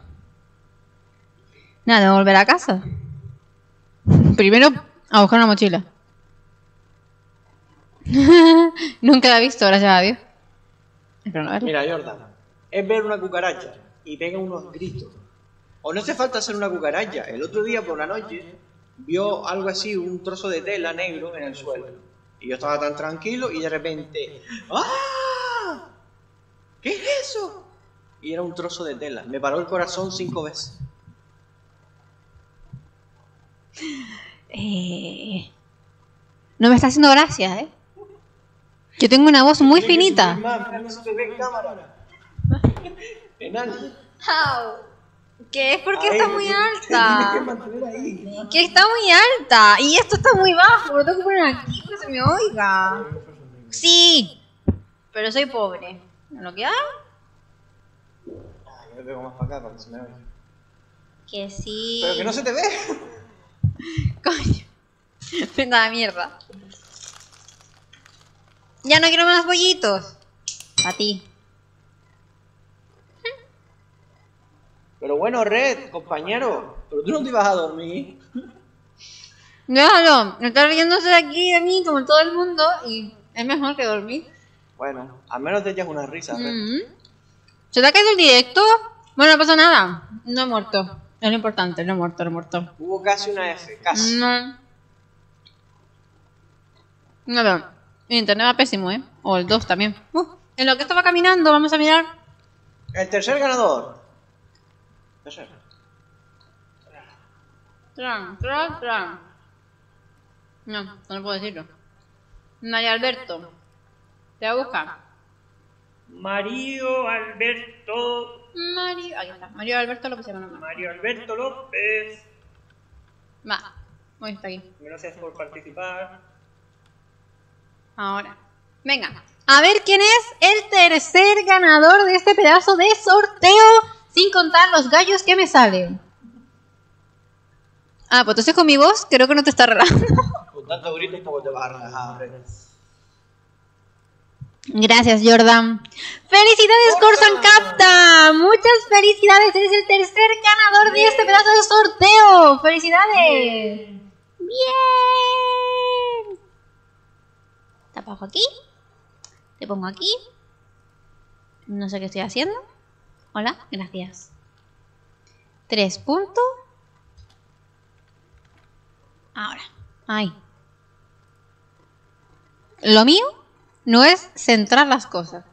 Nada, volver a casa. Primero, a buscar una mochila. *laughs* Nunca la he visto, gracias a Dios. No. Mira, Jordan, es ver una cucaracha y pega unos gritos. O no hace falta ser una cucaracha. El otro día por la noche vio algo así, un trozo de tela negro en el suelo. Y yo estaba tan tranquilo y de repente, ¡ah! ¿Qué es eso? Y era un trozo de tela. Me paró el corazón cinco veces. Eh, No me está haciendo gracia, ¿eh? Yo tengo una voz muy finita. *laughs* Que es porque está muy que alta. mantener ahí. Que está muy alta. Y esto está muy bajo. Lo tengo que poner aquí para que se me oiga. Sí. Pero soy pobre. ¿Lo que hago? Ay, yo pego más para acá para que se me vea. Que sí. Pero que no se te ve. *laughs* Coño. Me da mierda. Ya no quiero más bollitos. A ti. Pero bueno, Red, compañero, pero tú no te ibas a dormir. Déjalo. Está riéndose de aquí de mí como todo el mundo. Y es mejor que dormir. Bueno, al menos te echas una risa, Red. Mm. ¿Se te ha caído el directo? Bueno, no pasa nada. No he muerto. Es lo importante, no he muerto, no he muerto. Hubo casi una F, casi. No. No veo. El internet va pésimo, ¿eh? O el 2 también. Uh, en lo que estaba caminando, vamos a mirar. El tercer ganador. Tran, tran, tran. No, no puedo decirlo. María Alberto. Te voy a buscar. Mario Alberto, Mario. Ahí está. Mario Alberto López se llama nomás. Mario Alberto López, Va. Voy está aquí. gracias por participar. Ahora. Venga. A ver quién es el tercer ganador de este pedazo de sorteo. Sin contar los gallos que me salen. Ah, pues entonces con mi voz creo que no te está relajando. Con tantos gritos, poco te vas a relajar. Gracias, Jordan. ¡Felicidades, Corsan Capta! Muchas felicidades, eres el tercer ganador de este pedazo de sorteo. ¡Felicidades! ¡Bien! Te apago aquí. Te pongo aquí. No sé qué estoy haciendo. Hola, gracias. Tres puntos. Ahora, ahí. Lo mío no es centrar las cosas.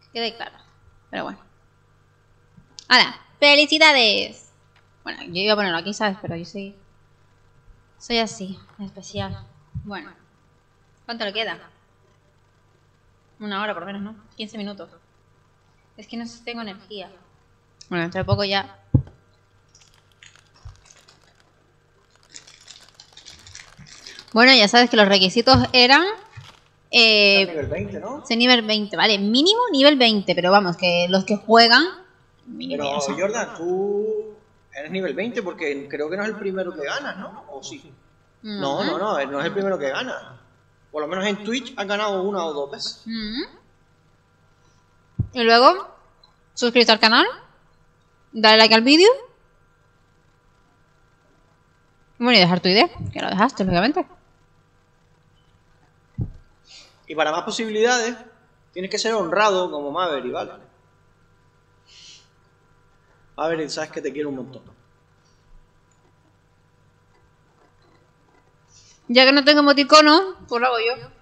Que Quede claro. Pero bueno. Ahora, ¡Felicidades! Bueno, yo iba a ponerlo aquí, ¿sabes? Pero yo soy. Soy así, especial. Bueno. ¿Cuánto le queda? Una hora por menos, ¿no? 15 minutos. Es que no sé si tengo energía. Bueno, dentro de poco ya. Bueno, ya sabes que los requisitos eran. Eh, nivel 20, ¿no? nivel 20, ¿vale? Mínimo nivel 20, pero vamos, que los que juegan. Pero o sea, Jordan, tú eres nivel 20 porque creo que no es el primero que ganas, ¿no? ¿O sí? No, no, no, no es el primero que gana. Por lo menos en Twitch has ganado una o dos veces. Mm. Y luego, suscríbete al canal, dale like al vídeo. Bueno, y dejar tu idea, que lo dejaste, lógicamente. Y para más posibilidades, tienes que ser honrado como Maverick, ¿vale? Maverick, sabes que te quiero un montón. Ya que no tengo emoticono, pues lo hago yo.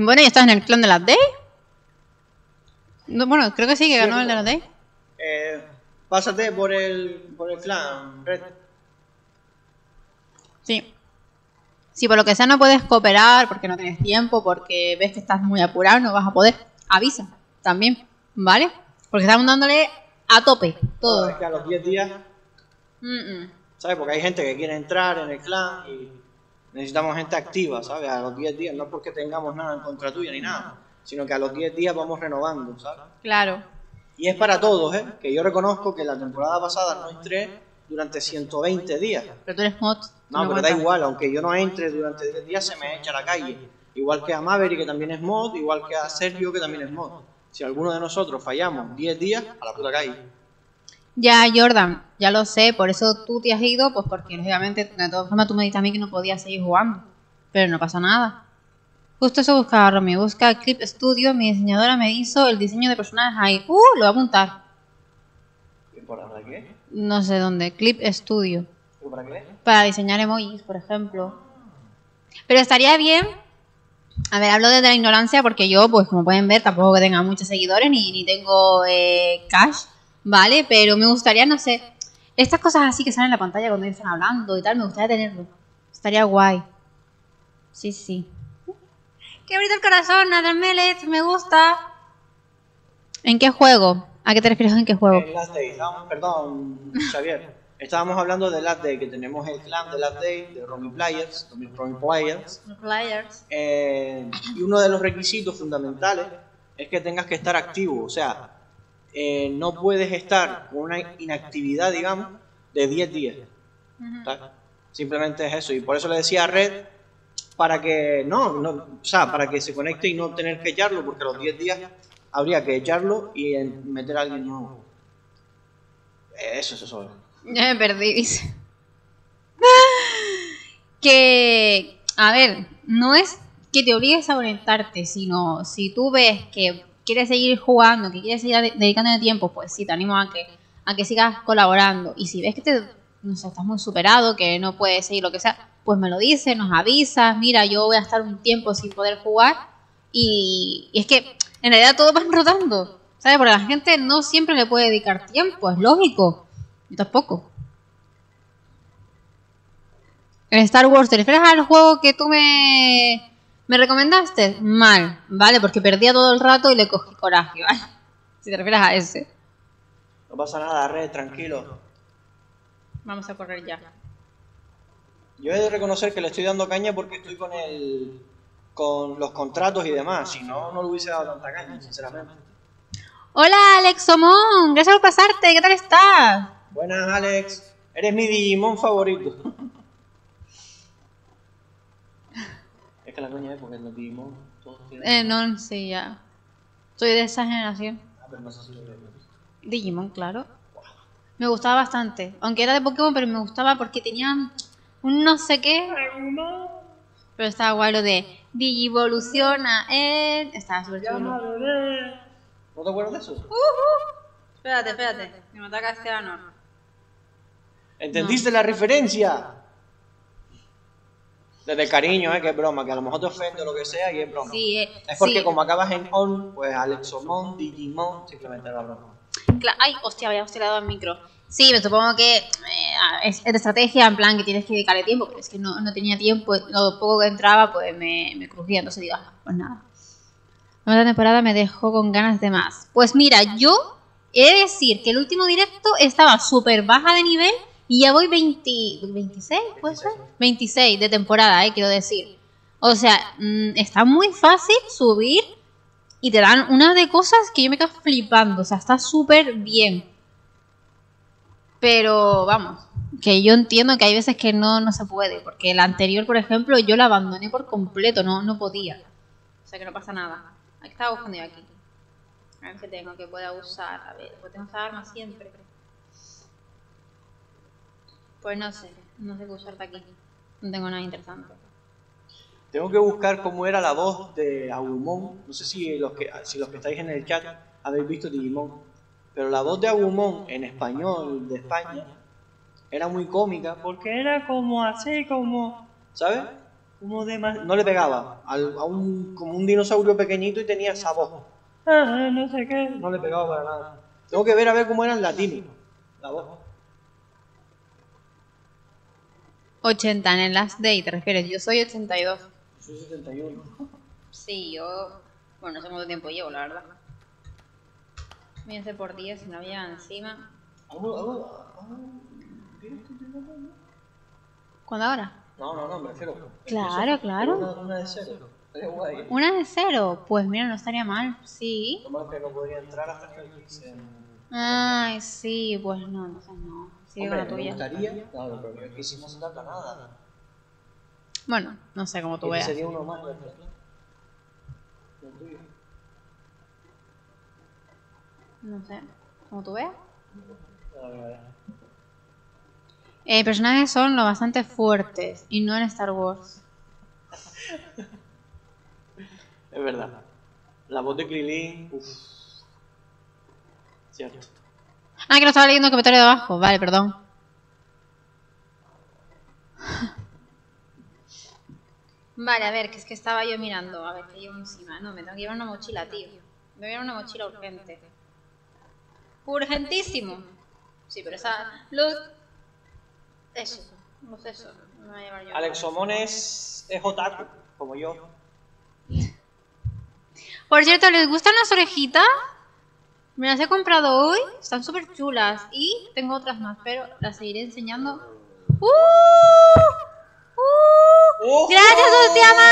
Bueno, ya estás en el clan de las Day. No, bueno, creo que sí, que ganó el de las Day. Eh, pásate por el, por el clan, Red. Sí. Si por lo que sea no puedes cooperar, porque no tienes tiempo, porque ves que estás muy apurado, no vas a poder, avisa también, ¿vale? Porque estamos dándole a tope todo. Es que a los 10 días, Mm, mm. ¿sabes? Porque hay gente que quiere entrar en el clan y necesitamos gente activa, ¿sabes? A los 10 días, no porque tengamos nada en contra tuya ni nada, sino que a los 10 días vamos renovando, ¿sabes? Claro. Y es para todos, ¿eh? Que yo reconozco que la temporada pasada no entré durante 120 días. Pero tú eres mod. No, pero da igual, aunque yo no entre durante 10 días se me echa a la calle. Igual que a Maverick, que también es mod, igual que a Sergio, que también es mod. Si alguno de nosotros fallamos 10 días, a la puta calle. Ya, Jordan, ya lo sé, por eso tú te has ido, pues porque obviamente, de todas formas, tú me dijiste a mí que no podías seguir jugando. Pero no pasa nada. Justo eso buscaba Romy. Busca Clip Studio. Mi diseñadora me hizo el diseño de personajes ahí. Uh, lo voy a apuntar. ¿Y ¿Para qué? No sé dónde. Clip Studio. ¿Y ¿Para qué? Para diseñar emojis, por ejemplo. Pero estaría bien. A ver, hablo desde la ignorancia porque yo, pues como pueden ver, tampoco que tenga muchos seguidores ni, ni tengo eh, cash, ¿vale? Pero me gustaría, no sé, estas cosas así que salen en la pantalla cuando están hablando y tal, me gustaría tenerlo. Estaría guay. Sí, sí. Qué bonito el corazón, Adalmelet, me gusta. ¿En qué juego? ¿A qué te refieres en qué juego? En Last Day, perdón, Xavier. Estábamos hablando de Last Day, que tenemos el clan de Last Day, de Romy Players, Romy Romy Players. Players. Eh, y uno de los requisitos fundamentales es que tengas que estar activo, o sea, eh, no puedes estar con una inactividad, digamos, de 10 días. Simplemente es eso, y por eso le decía a Red para que no, no, o sea, para que se conecte y no tener que echarlo, porque a los 10 días habría que echarlo y meter a alguien nuevo. Eso es eso. Ya me perdí, dice. *laughs* Que, a ver, no es que te obligues a conectarte, sino si tú ves que quieres seguir jugando, que quieres seguir de- dedicándole tiempo, pues sí, te animo a que, a que sigas colaborando. Y si ves que te, no sé, estás muy superado, que no puedes seguir lo que sea, pues me lo dices, nos avisas, mira, yo voy a estar un tiempo sin poder jugar. Y, y es que en realidad todo va *laughs* rotando, ¿sabes? Porque la gente no siempre le puede dedicar tiempo, es lógico. Yo tampoco. En Star Wars, ¿te refieres al juego que tú me, me recomendaste? Mal, ¿vale? Porque perdía todo el rato y le cogí coraje, ¿vale? *laughs* Si te refieres a ese. No pasa nada, Red, tranquilo. Vamos a correr ya. Yo he de reconocer que le estoy dando caña porque estoy con el con los contratos y demás, si no, no le hubiese dado tanta caña, sinceramente. Hola, Alex Omón, gracias por pasarte, ¿qué tal estás? Buenas, Alex. Eres mi Digimon favorito. es que la coña es porque los Digimon todos tienen... Eh, no, sí, ya. Soy de esa generación. Ah, pero no sé si lo veo. Digimon, claro. Me gustaba bastante. Aunque era de Pokémon, pero me gustaba porque tenían un no sé qué. Pero estaba guay lo de Digivoluciona en... Estaba súper chulo. ¿No te acuerdas de eso? Espérate, espérate. Que me ataca este ano. ¿Entendiste la referencia? Desde cariño, ¿eh? Que es broma, que a lo mejor te ofende o lo que sea y es broma. Sí, eh, Es porque sí. como acabas en on, pues Alexomon, Digimon, simplemente era broma. Cla- Ay, hostia, había dado al micro. Sí, me supongo que eh, es, es de estrategia, en plan que tienes que dedicarle tiempo, pero es que no, no tenía tiempo, lo poco que entraba pues me, me crujía, entonces digo, ah, pues nada. La nueva temporada me dejó con ganas de más. Pues mira, yo he de decir que el último directo estaba súper baja de nivel y ya voy 20, 26, ¿puede ser? 26 de temporada, eh, quiero decir. O sea, mm, está muy fácil subir y te dan una de cosas que yo me quedo flipando. O sea, está súper bien. Pero vamos, que yo entiendo que hay veces que no, no se puede. Porque la anterior, por ejemplo, yo la abandoné por completo, no, no podía. O sea que no pasa nada. Aquí estaba buscando yo aquí. A ver qué tengo que pueda usar. A ver, pues tengo arma siempre. Pues no sé, no sé qué usarte aquí. No tengo nada interesante. Tengo que buscar cómo era la voz de Agumon. No sé si los que, si los que estáis en el chat habéis visto Digimon. Pero la voz de Agumon en español de España era muy cómica. Porque era como así, como. ¿Sabes? Como de más. No le pegaba. Al- a un, como un dinosaurio pequeñito y tenía esa voz. Ah, no sé qué. No le pegaba para nada. Tengo que ver a ver cómo era en latino. La voz. 80 en el last day, ¿te refieres? Yo soy 82. Soy 71. Sí, yo. Bueno, no sé cuánto tiempo llevo, la verdad. Hacer por 10 si no había encima. ¿Algo- algo- algo- ¿Cuándo ahora? No, no, no, me refiero. Claro, claro. Una, una de cero. Guay. ¿Una de cero? Pues mira, no estaría mal. Sí. Lo malo es que no podría entrar hasta que dicen. Ay, sí, pues no, entonces no. Hombre, la me tuya. gustaría. Claro, pero es que hicimos sin data nada. Bueno, no sé cómo tú Este veas. sería uno más plan. El tuyo. No sé, como tú veas. Eh, personajes son lo bastante fuertes y no en Star Wars. Es verdad. La voz de Krilin. Uff. Cierto. Ah, que no estaba leyendo el comentario de abajo. Vale, perdón. Vale, a ver, que es que estaba yo mirando. A ver, qué llevo encima. No, me tengo que llevar una mochila, tío. Me voy a llevar una mochila urgente. Urgentísimo. Sí, pero esa. Luz. Eso. Luz, eso. Me voy a llevar yo. Alexomon es, es otaku, como yo. Por cierto, ¿les gustan las orejitas? Me las he comprado hoy, están súper chulas. Y tengo otras más, pero las seguiré enseñando. ¡Uh! ¡Uh! ¡Gracias, Ostiaman!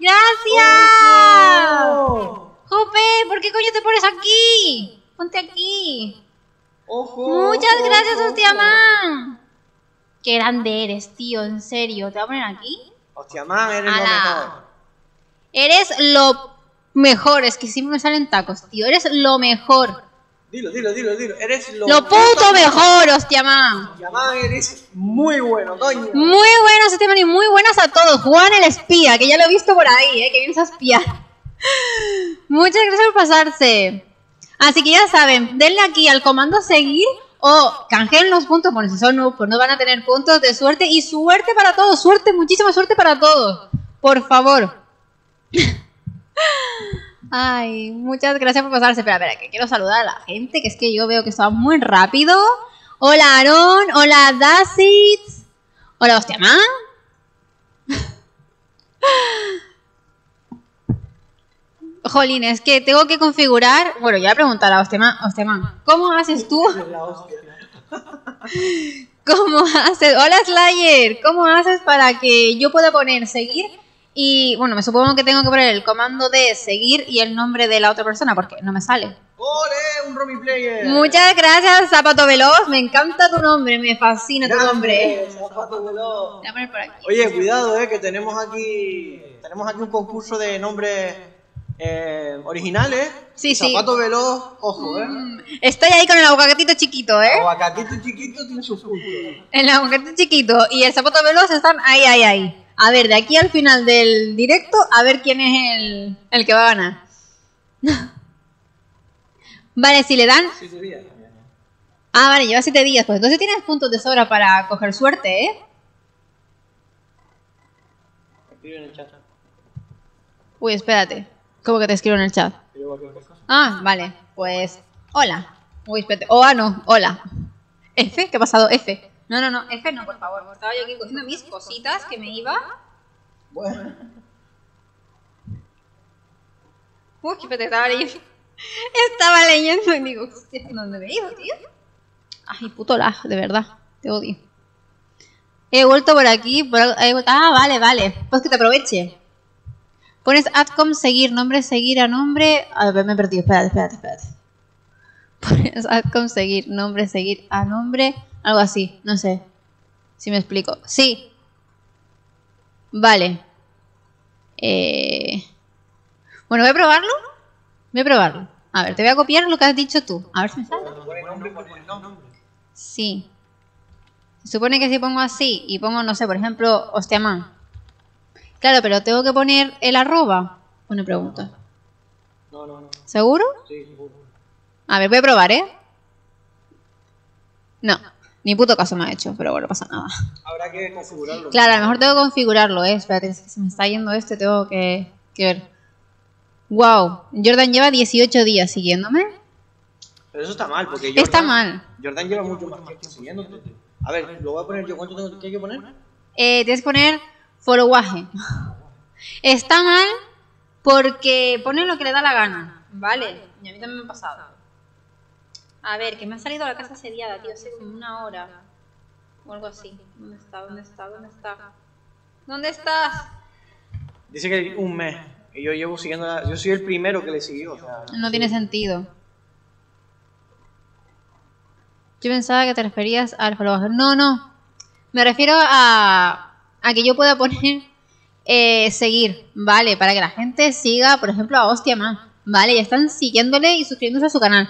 ¡Gracias! ¡Jope! ¿Por qué coño te pones aquí? Ponte aquí. ¡Ojo! Muchas gracias, ojo. Ostiaman. Qué grande eres, tío, en serio. ¿Te voy a poner aquí? Hostia, man, eres lo mejor. Eres lo mejor. Es que siempre me salen tacos, tío. Eres lo mejor. Dilo, dilo, dilo, dilo. Eres lo, Lo puto mejor, hostia, man. Hostia, man, eres muy bueno, coño. Muy buenas, este man, y muy buenas a todos. Juan el espía, que ya lo he visto por ahí, ¿eh? que vienes a espiar. *laughs* Muchas gracias por pasarse. Así que ya saben, denle aquí al comando seguir o canjeen los puntos, porque si son noob, pues no van a tener puntos de suerte. Y suerte para todos, suerte, muchísima suerte para todos. Por favor. *laughs* Ay, muchas gracias por pasarse. Espera, espera, que quiero saludar a la gente, que es que yo veo que está muy rápido. Hola, Aaron. Hola, Dacit. Hola, hostia, man. Jolín, es que tengo que configurar. Bueno, ya voy a preguntar a Osteman, Osteman, ¿cómo haces tú? *laughs* ¿Cómo haces? Hola Slayer, ¿cómo haces para que yo pueda poner seguir? Y bueno, me supongo que tengo que poner el comando de seguir y el nombre de la otra persona porque no me sale. ¡Ole! ¡Un Romy Player! Muchas gracias, Zapato Veloz. Me encanta tu nombre, me fascina tu nombre. zapato veloz. Voy a poner por aquí. Oye, cuidado, eh, que tenemos aquí tenemos aquí un concurso de nombres eh, originales. Sí, sí. Zapato veloz, ojo, eh. Estoy ahí con el aguacatito chiquito, ¿eh? Aguacatito chiquito tiene su punto. El aguacate chiquito y el zapato veloz están ahí, ahí, ahí. A ver, de aquí al final del directo, a ver quién es el, el que va a ganar. *laughs* vale, si le dan... Ah, vale, lleva siete días. Pues entonces tienes puntos de sobra para coger suerte, ¿eh? Escribe en el chat. Uy, espérate. ¿Cómo que te escribo en el chat? Ah, vale. Pues, hola. Uy, espérate. Oh, ah, no. Hola. F, ¿qué ha pasado? F. No, no, no. F no, por favor. Estaba yo aquí cogiendo mis cositas que me iba. Bueno. Uy, que espérate, estaba leyendo. *laughs* Estaba leyendo y digo, ¿dónde me ido, tío? Ay, puto lag, de verdad. Te odio. He vuelto por aquí. Por... algo- he vuelto- Ah, vale, vale. Pues que te aproveche. Pones adcom seguir, nombre seguir a nombre. A ver, me he perdido. Espérate, espérate, espérate. *laughs* Pones adcom seguir, nombre seguir a nombre. Algo así, no sé. Si me explico. Sí. Vale. Eh... Bueno, voy a probarlo. Voy a probarlo. A ver, te voy a copiar lo que has dicho tú. A ver si me sale. Sí. Se supone que si pongo así y pongo, no sé, por ejemplo, hostiaman. Claro, pero tengo que poner el arroba. Una pregunta. No, no, no. ¿Seguro? Sí, seguro. A ver, voy a probar, ¿eh? No, ni puto caso me ha hecho, pero bueno, no pasa nada. Habrá que configurarlo. Claro, a lo mejor tengo que configurarlo, ¿eh? Espérate, se me está yendo este, tengo que, que ver. Wow, Jordan lleva 18 días siguiéndome. Pero eso está mal, porque Jordan, Está mal. Jordan lleva mucho más tiempo siguiéndote. A ver, lo voy a poner yo. ¿Cuánto tengo que poner? Eh, tienes que poner followaje. Está mal porque pone lo que le da la gana, ¿vale? Y a mí también me ha pasado. A ver, que me ha salido la casa asediada, tío, hace como una hora. O algo así. ¿Dónde está? ¿Dónde está? ¿Dónde está? ¿Dónde estás? Dice que un mes. Y yo llevo siguiendo. Yo soy el primero que le siguió. O sea, No tiene sentido. Yo pensaba que te referías al followaje. No, no. Me refiero a, a que yo pueda poner eh, seguir, ¿vale? Para que la gente siga, por ejemplo, a Hostia Man. ¿Vale? Ya están siguiéndole y suscribiéndose a su canal.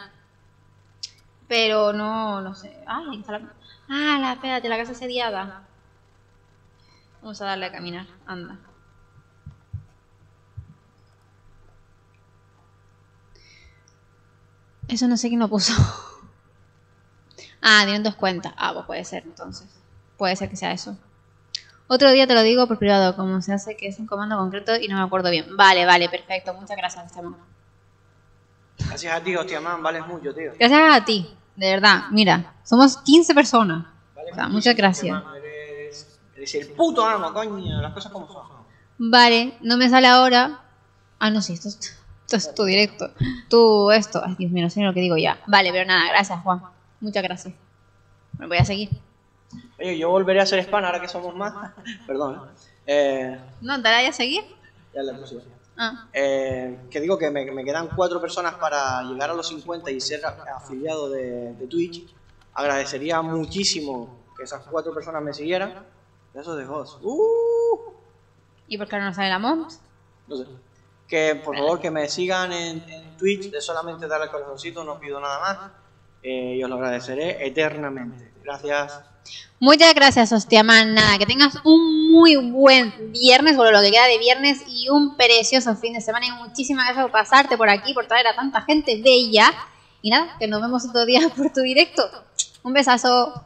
Pero no, no sé. Ay, está la... Ah, la, espérate, la casa asediada. Vamos a darle a caminar. Anda. Eso no sé quién lo puso. *laughs* Ah, tienen dos cuentas. Ah, pues puede ser entonces. Puede ser que sea eso. Otro día te lo digo por privado, como se hace que es un comando concreto y no me acuerdo bien. Vale, vale, perfecto. Muchas gracias, Esteban. gracias a ti, hostia, man. Vales mucho, tío. Gracias a ti, de verdad. Mira, somos 15 personas. Vales O sea, muchísimo, muchas gracias. Eres, eres el puto amo, coño. Las cosas como son. Vale, no me sale ahora. Ah, no, sí, esto es, esto es tu directo. Tú, esto. Ay, Dios mío, no sé lo que digo ya. Vale, pero nada, gracias, Juan. Muchas gracias. Me voy a seguir. Oye, yo volveré a hacer spam ahora que somos más. *laughs* Perdón. Eh, No, dale a seguir. ya la próxima. Ah, Eh, que digo que me, me quedan cuatro personas para llegar a los 50 y ser afiliado de, de Twitch. Agradecería muchísimo que esas cuatro personas me siguieran. Eso de host. Uh, ¿y por qué no sale la mont? no sé. Que por favor que me sigan en, en Twitch, de solamente darle al corazoncito, no pido nada más. Eh, y os lo agradeceré eternamente. Gracias. Muchas gracias, hostia, man. Nada, que tengas un muy buen viernes, bueno, lo que queda de viernes, y un precioso fin de semana. Y muchísimas gracias por pasarte por aquí, por traer a tanta gente bella. Y nada, que nos vemos otro día *laughs* por tu directo. Un besazo.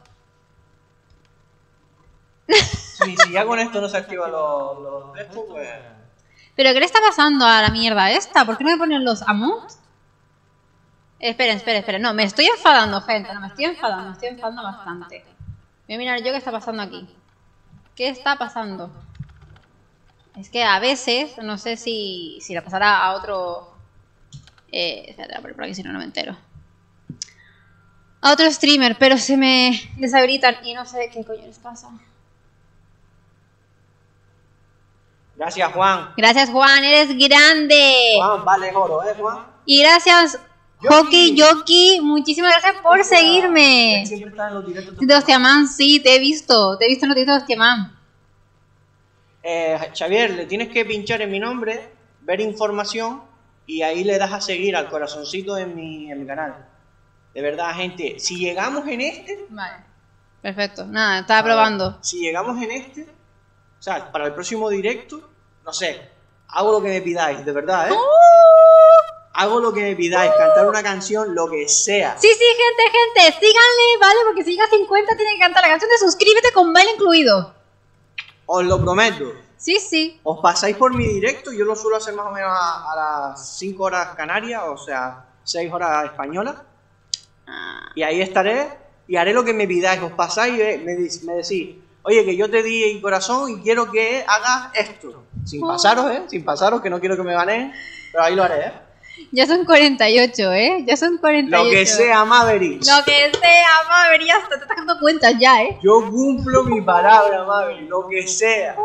Si, si ya con esto no se activan los, los pues. ¿Pero qué le está pasando a la mierda esta? ¿Por qué no me ponen los amount? Esperen, esperen, esperen. No, me estoy enfadando, gente. No, me estoy enfadando, me estoy enfadando bastante. Voy a mirar yo qué está pasando aquí. ¿Qué está pasando? Es que a veces, no sé si, si la pasará a otro... Eh, espérate, voy a poner por aquí si no, no me entero. A otro streamer, pero se me deshabilitan y no sé qué coño les pasa. Gracias, Juan. Gracias, Juan, eres grande. Juan, vale oro, ¿eh, Juan? Y gracias, Hockey Yoki, muchísimas gracias por seguirme. Siempre está en los directos. De Hostiaman, sí, te he visto. Te he visto en los directos de Hostiaman. Eh, Xavier, le tienes que pinchar en mi nombre, ver información y ahí le das a seguir al corazoncito en mi, en mi canal. De verdad, gente, si llegamos en este, Vale. Perfecto. Nada, estaba probando. si llegamos en este, o sea, para el próximo directo, no sé, hago lo que me pidáis, de verdad, ¿eh? Hago lo que me pidáis, cantar una canción, lo que sea. Sí, sí, gente, gente, síganle, ¿vale? Porque si llega a 50 tiene que cantar la canción de suscríbete con baile incluido. Os lo prometo. Sí, sí. Os pasáis por mi directo, yo lo suelo hacer más o menos a, a las 5 horas canarias, o sea, 6 horas españolas. Ah, Y ahí estaré y haré lo que me pidáis. Os pasáis y me, me decís, oye, que yo te di el corazón y quiero que hagas esto. Sin pasaros, ¿eh? Sin pasaros, que no quiero que me baneen, pero ahí lo haré, ¿eh? Ya son 48, ¿eh? Ya son 48. Lo que sea, Maverick. Lo que sea, Maverick, ya te estás dando cuenta ya, ¿eh? Yo cumplo mi palabra, Maverick, lo que sea.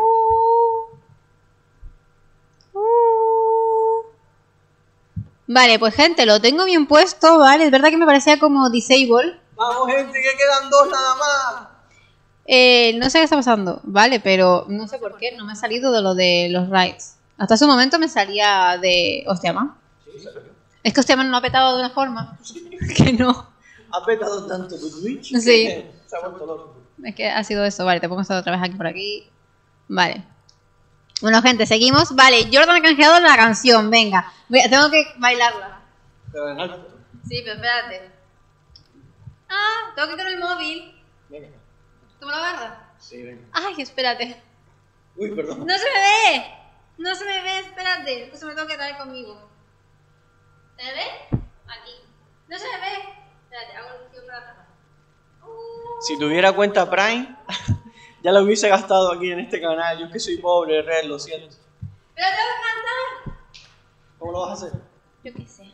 Vale, pues gente, lo tengo bien puesto, ¿vale? Es verdad que me parecía como disable. Vamos, gente, que quedan dos nada más. Eh, no sé qué está pasando, ¿vale? Pero no sé por qué, no me ha salido de lo de los rights. Hasta ese momento me salía de Ostiaman. Es que Ostiaman no ha petado de una forma *laughs* que no. Ha petado tanto tu Twitch. Sí. que Se ha vuelto loco. Es que ha sido eso, vale, te pongo esto otra vez aquí por aquí. Vale. Bueno, gente, seguimos. Vale, Jordan ha canjeado la canción, venga. Voy a- tengo que bailarla. Pero en alto. Sí, pero espérate. Ah, tengo que ir con el móvil. Venga. ¿Tú me lo agarras? Sí, venga. Ay, espérate. Uy, perdón. No se me ve. No se me ve, espérate. Entonces me tengo que traer conmigo. ¿Se ve? Aquí. No se me ve. Espérate, hago el tío para atrás. Uh. Si tuviera cuenta Prime, *laughs* ya la hubiese gastado aquí en este canal. Yo que soy pobre, Red, lo siento. Pero tengo que cantar. ¿Cómo lo vas a hacer? Yo qué sé.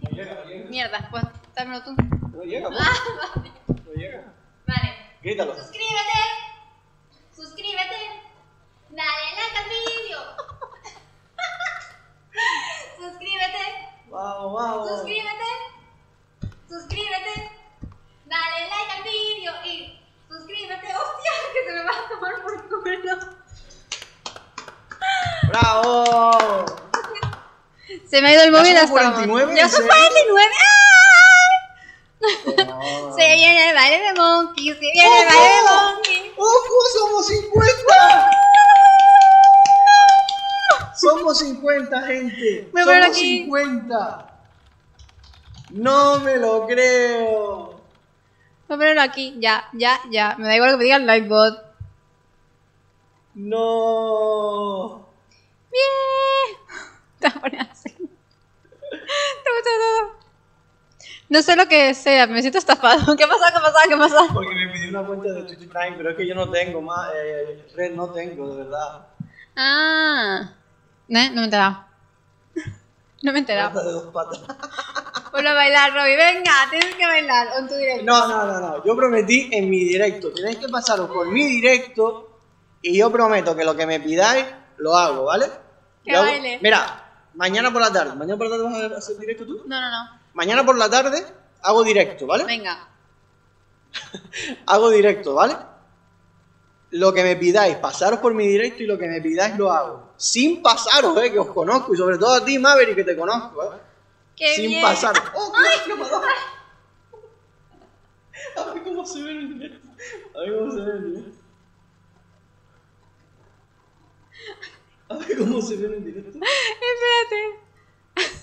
No llega, no llega. Mierda, pues dámelo tú. No llega, pues. No llega. Vale. Grítalo. Suscríbete. Suscríbete. Dale like al vídeo. Suscríbete. Vamos, vamos. Suscríbete. Suscríbete. Dale like al vídeo y suscríbete. Hostia, que se me va a tomar por culo. ¡Bravo! Se me ha ido el ¿Ya móvil hasta 49? Ya ¿En son serio? 49. ¡Ay! Se viene el baile de Monkey. Se viene el baile de Monkey. ¡Ojo! ¡Somos 50! ¡Somos 50, gente! Me ¡Somos aquí. 50! ¡No me lo creo! Voy a ponerlo aquí. Ya, ya, ya. Me da igual que me diga el Lightbot. ¡No! Bien. *laughs* Te voy a poner así. Te gusta todo. No sé lo que sea, me siento estafado. *laughs* ¿Qué pasa? ¿Qué pasa? ¿Qué pasa? Porque me pidió una cuenta de Twitch Prime, pero es que yo no tengo más. Eh, red no tengo, de verdad. Ah. ¿Eh? No me he enterado. *laughs* No me he enterado. De dos patas. Ponlo a bailar, Robbie. Venga, tienes que bailar. En tu directo. No, no, no, no. Yo prometí en mi directo. Tenéis que pasaros por mi directo y yo prometo que lo que me pidáis lo hago, ¿vale? Que hago- baile. Mira, mañana por la tarde. ¿Mañana por la tarde vas a hacer directo tú? No, no, no. Mañana por la tarde hago directo, ¿vale? Venga. *laughs* Hago directo, ¿vale? Lo que me pidáis, pasaros por mi directo y lo que me pidáis lo hago. Sin pasaros, eh, que os conozco. Y sobre todo a ti, Maverick, que te conozco, eh. ¡Qué Sin bien! pasaros. ¡Oh, qué! A ver cómo se ve en el directo. A ver cómo se ve en el directo. A ver cómo se ve en el directo. Espérate.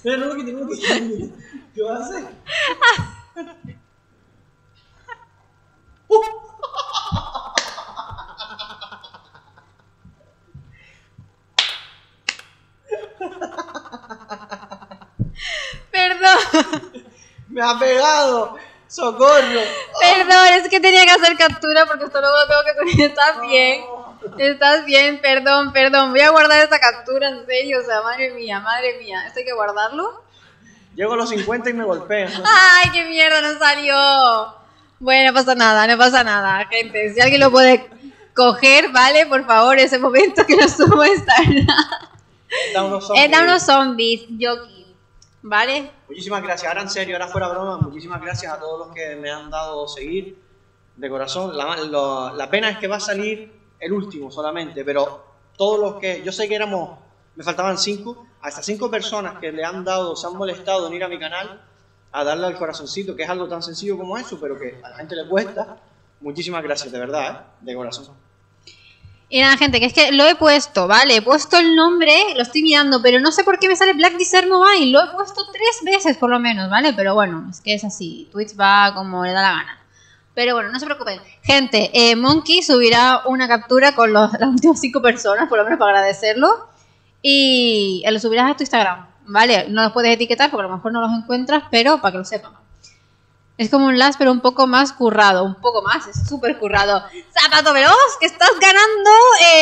Mira, no lo quité, no lo quité. ¿Qué vas a hacer? *laughs* Perdón. ¡Me ha pegado! ¡Socorro! Perdón, es que tenía que hacer captura porque hasta luego lo tengo que subir. Estás bien. Estás bien, perdón, perdón. Voy a guardar esta captura, en serio. O sea, madre mía, madre mía. ¿Esto hay que guardarlo? Llego a los 50 y me golpean. ¡Ay, qué mierda! No salió. Bueno, no pasa nada, no pasa nada, gente. Si alguien lo puede coger, ¿vale? Por favor, ese momento que lo subo a Instagram. Unos Es zombies. unos zombies, Yoki. ¿Vale? Muchísimas gracias, ahora en serio, ahora fuera broma, muchísimas gracias a todos los que me han dado seguir de corazón. La, lo- la pena es que va a salir el último solamente, pero todos los que, yo sé que éramos, me faltaban cinco, hasta cinco personas que le han dado, se han molestado en ir a mi canal a darle al corazoncito, que es algo tan sencillo como eso, pero que a la gente le cuesta. Muchísimas gracias, de verdad, ¿eh? de corazón. Y nada, gente, que es que lo he puesto, ¿vale? He puesto el nombre, lo estoy mirando, pero no sé por qué me sale Black Desert Mobile. Lo he puesto tres veces por lo menos, ¿vale? Pero bueno, es que es así. Twitch va como le da la gana. Pero bueno, no se preocupen. Gente, eh, Monkey subirá una captura con las últimas cinco personas, por lo menos para agradecerlo. Y eh, lo subirás a tu Instagram, ¿vale? No los puedes etiquetar porque a lo mejor no los encuentras, pero para que lo sepan. Es como un last, pero un poco más currado. Un poco más, es súper currado. ¡Zapato veloz! ¡Que estás ganando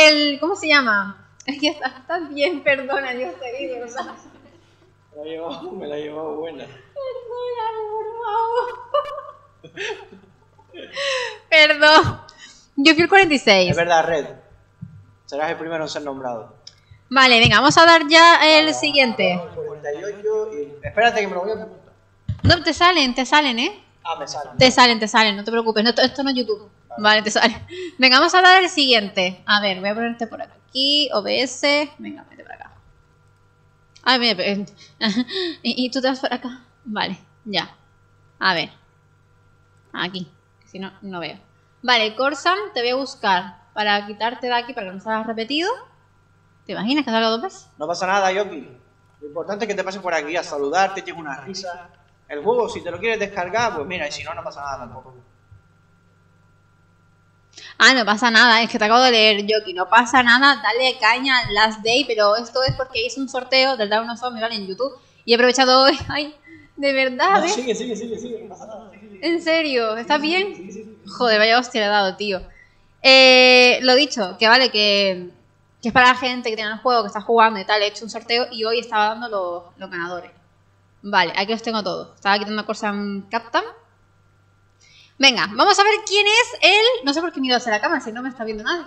el. ¿Cómo se llama? Es que estás, estás bien, perdona, Dios te de verdad. Me la he llevado, me la he llevado buena. Perdón. Yo fui el 46. Es verdad, Red. Serás el primero en ser nombrado. Vale, venga, vamos a dar ya el siguiente. 48 y... Espérate que me lo voy a. No, te salen, te salen, ¿eh? Ah, me sale. Te salen, te salen, no te preocupes. No, esto no es YouTube. Vale, te sale. Venga, vamos a dar el siguiente. A ver, voy a ponerte por aquí. OBS. Venga, vete por acá. Ay, mira, pero- y, y tú te vas por acá. Vale, ya. A ver. Aquí. Si no, no veo. Vale, Corsan, te voy a buscar para quitarte de aquí para que no salgas repetido. ¿Te imaginas que salga dos veces? No pasa nada, Yoki. Lo importante es que te pases por aquí a saludarte, tienes una risa. El juego, si te lo quieres descargar, pues mira, y si no, no pasa nada tampoco. Ah, no pasa nada, es que te acabo de leer, Yoki, no pasa nada, dale caña al Last Day, pero esto es porque hice un sorteo del Down of ¿vale? En YouTube, y he aprovechado hoy, *laughs* ay, de verdad, ¿eh? sigue, sigue, sigue, sigue, no pasa nada. ¿En serio? ¿Estás bien? Joder, vaya hostia le he dado, tío. Eh, lo dicho, que vale, que, que es para la gente que tiene el juego, que está jugando y tal, he hecho un sorteo y hoy estaba dando los, los ganadores. Vale, aquí los tengo todos. Estaba quitando cosas en Captain. Venga, vamos a ver quién es el... No sé por qué miro hacia la cámara, si no me está viendo nadie.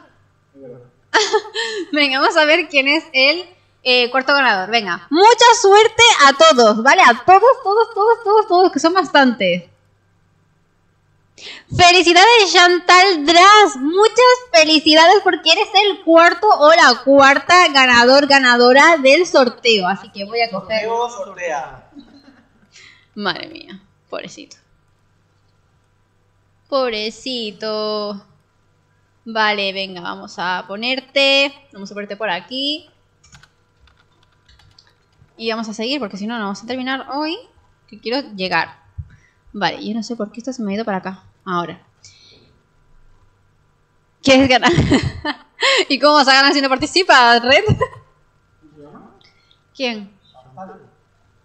*laughs* Venga, vamos a ver quién es el eh, cuarto ganador. Venga, mucha suerte a todos, ¿vale? A todos, todos, todos, todos, todos, que son bastantes. Felicidades Chantal Dras, muchas felicidades porque eres el cuarto o la cuarta ganador, ganadora del sorteo. Así que voy a coger... Sorteo, sortea. Madre mía, pobrecito. Pobrecito. Vale, venga, vamos a ponerte. Vamos a ponerte por aquí. Y vamos a seguir porque si no, no vamos a terminar hoy. Que quiero llegar. Vale, yo no sé por qué esto se me ha ido para acá. Ahora. ¿Quieres ganar? *laughs* ¿Y cómo vas a ganar si no participas, Red? ¿Quién?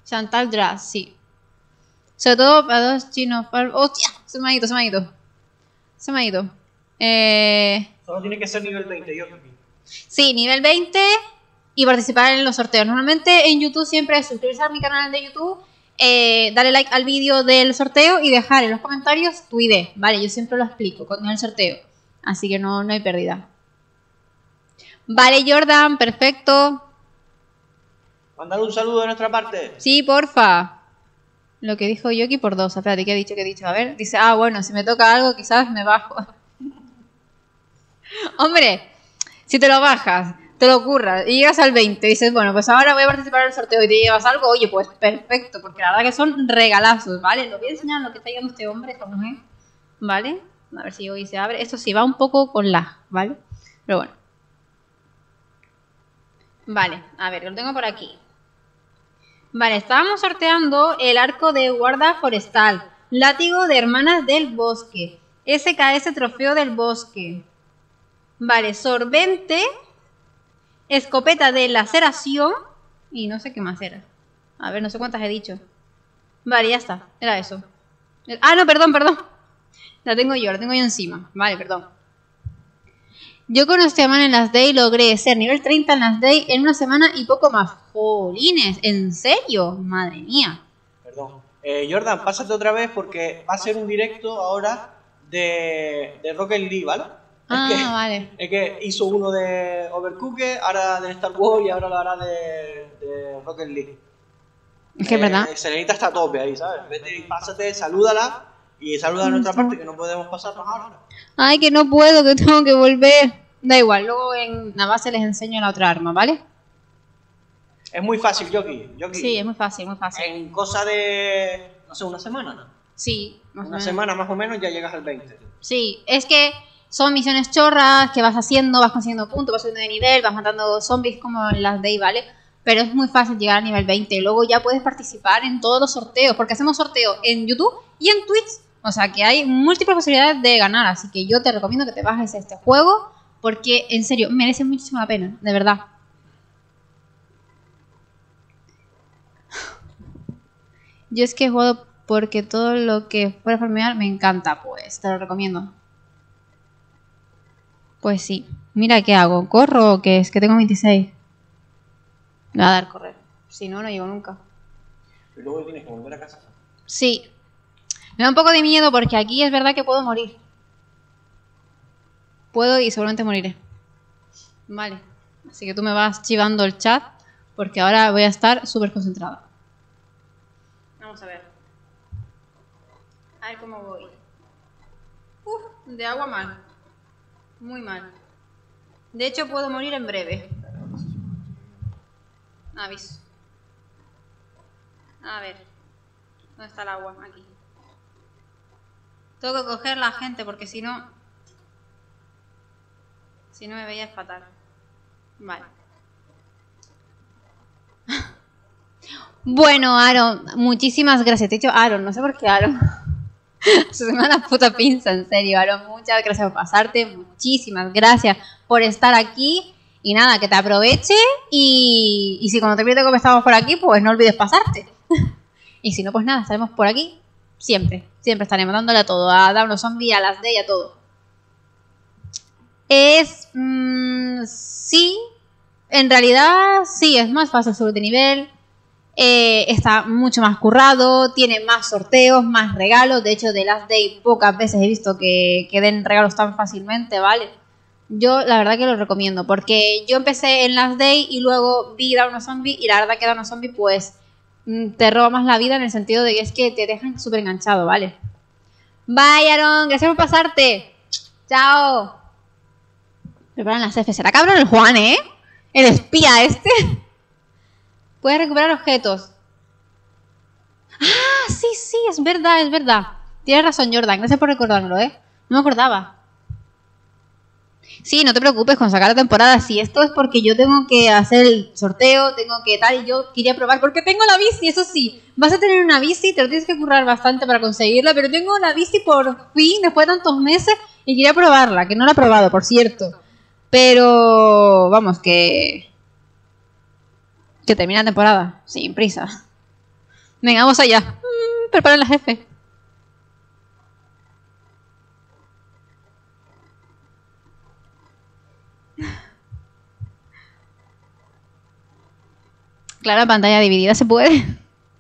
Chantal Dras, sí. Sobre todo para dos chinos. para- ¡Hostia! Se me ha ido, se me ha ido. Se me ha ido. Eh, Solo tiene que ser nivel 20, Yoki. sí, nivel 20 y participar en los sorteos. Normalmente en YouTube siempre es suscribirse a mi canal de YouTube, eh, darle like al vídeo del sorteo y dejar en los comentarios tu ID. Vale, yo siempre lo explico con el sorteo. Así que no, no hay pérdida. Vale, Jordan, perfecto. Mándale un saludo de nuestra parte. Sí, porfa. Lo que dijo Yoki por dos. Espérate, ¿qué ha dicho? ¿Qué ha dicho? A ver, dice, ah, bueno, si me toca algo, quizás me bajo. *laughs* Hombre, si te lo bajas, te lo curras y llegas al 20, dices, bueno, pues ahora voy a participar en el sorteo y te llevas algo, oye, pues perfecto, porque la verdad que son regalazos, ¿vale? Lo voy a enseñar lo que está llevando este hombre, esta mujer, ¿vale? A ver si hoy se abre. Esto sí va un poco con lag, ¿vale? Pero bueno. Vale, a ver, lo tengo por aquí. Vale, estábamos sorteando el arco de guarda forestal, látigo de hermanas del bosque, SKS trofeo del bosque. Vale, sorbente, escopeta de laceración y no sé qué más era. A ver, no sé cuántas he dicho. Vale, ya está, era eso. Ah, no, perdón, perdón. La tengo yo, la tengo yo encima. Vale, perdón. Yo con este man en las Day logré ser nivel 30 en las Day en una semana y poco más. Jolines, ¿en serio? Madre mía. Perdón. Eh, Jordan, pásate otra vez porque va a ser un directo ahora de, de Rocket League, ¿vale? Ah, es, que, vale. es que hizo uno de Overcooked, ahora de Star Wars y ahora lo hará de, de Rocket League. Es que es verdad. Eh, Serenita está a tope ahí, ¿sabes? Vete y pásate, salúdala y saluda a nuestra parte que no podemos pasarnos ahora. Ay, que no puedo, que tengo que volver. Da igual, luego en la base les enseño la otra arma, ¿vale? Es muy fácil, Yoki. Yoki. Sí, es muy fácil, muy fácil. En cosa de, no sé, una semana, ¿no? Sí, más o Una menos. semana más o menos ya llegas al 20. Sí, es que son misiones chorras que vas haciendo, vas consiguiendo puntos, vas subiendo de nivel, vas matando zombies como en las Day, ¿vale? Pero es muy fácil llegar al nivel 20. Luego ya puedes participar en todos los sorteos, porque hacemos sorteo en YouTube y en Twitch O sea que hay múltiples posibilidades de ganar, así que yo te recomiendo que te bajes este juego porque en serio merece muchísimo la pena, de verdad. *laughs* Yo es que he jugado porque todo lo que fuera farmear me encanta, pues te lo recomiendo. Pues sí. Mira, ¿qué hago? ¿Corro o qué? Es que tengo 26. Me va a dar correr. Si no, no llego nunca. Y luego tienes que volver a casa. Sí. Me da un poco de miedo porque aquí es verdad que puedo morir. Puedo y seguramente moriré. Vale. Así que tú me vas chivando el chat porque ahora voy a estar súper concentrada. Vamos a ver. A ver cómo voy. Uf, de agua mal. Muy mal. De hecho, puedo morir en breve. Aviso. A ver. ¿Dónde está el agua? Aquí. Tengo que coger la gente porque si no... Si no me veía fatal. Vale. *laughs* Bueno, Aaron, muchísimas gracias. Te he dicho Aaron, no sé por qué Aaron. *laughs* Se me da la puta pinza, en serio, Aaron. Muchas gracias por pasarte. Muchísimas gracias por estar aquí. Y nada, que te aproveche. Y, y si cuando te pierdes que estamos por aquí, pues no olvides pasarte. *laughs* y si no, pues nada, estaremos por aquí. Siempre, siempre estaremos dándole a todo. A Down Zombie, a las Day, a todo. Es. mm, sí. En realidad, sí, es más fácil subir de nivel. Eh, está mucho más currado, tiene más sorteos, más regalos. De hecho, de Last Day pocas veces he visto que, que den regalos tan fácilmente, ¿vale? Yo la verdad que lo recomiendo, porque yo empecé en Last Day y luego vi Down Zombie y la verdad que Down Zombie pues te roba más la vida en el sentido de que es que te dejan súper enganchado, ¿vale? Bye, Aaron, gracias por pasarte. Chao. Preparan las F. Será cabrón el Juan, ¿eh? El espía este. *laughs* Puedes recuperar objetos. Ah, sí, sí, es verdad, es verdad. Tienes razón, Jordan. Gracias por recordármelo, ¿eh? No me acordaba. Sí, no te preocupes con sacar la temporada. Si esto es porque yo tengo que hacer el sorteo, tengo que tal, y yo quería probar, porque tengo la bici, eso sí. Vas a tener una bici, te lo tienes que currar bastante para conseguirla, pero tengo la bici por fin, después de tantos meses, y quería probarla, que no la he probado, por cierto. Pero, vamos, que... Que termina la temporada, sin prisa. Venga, vamos allá. Mm, preparen la jefe. Claro, pantalla dividida se puede.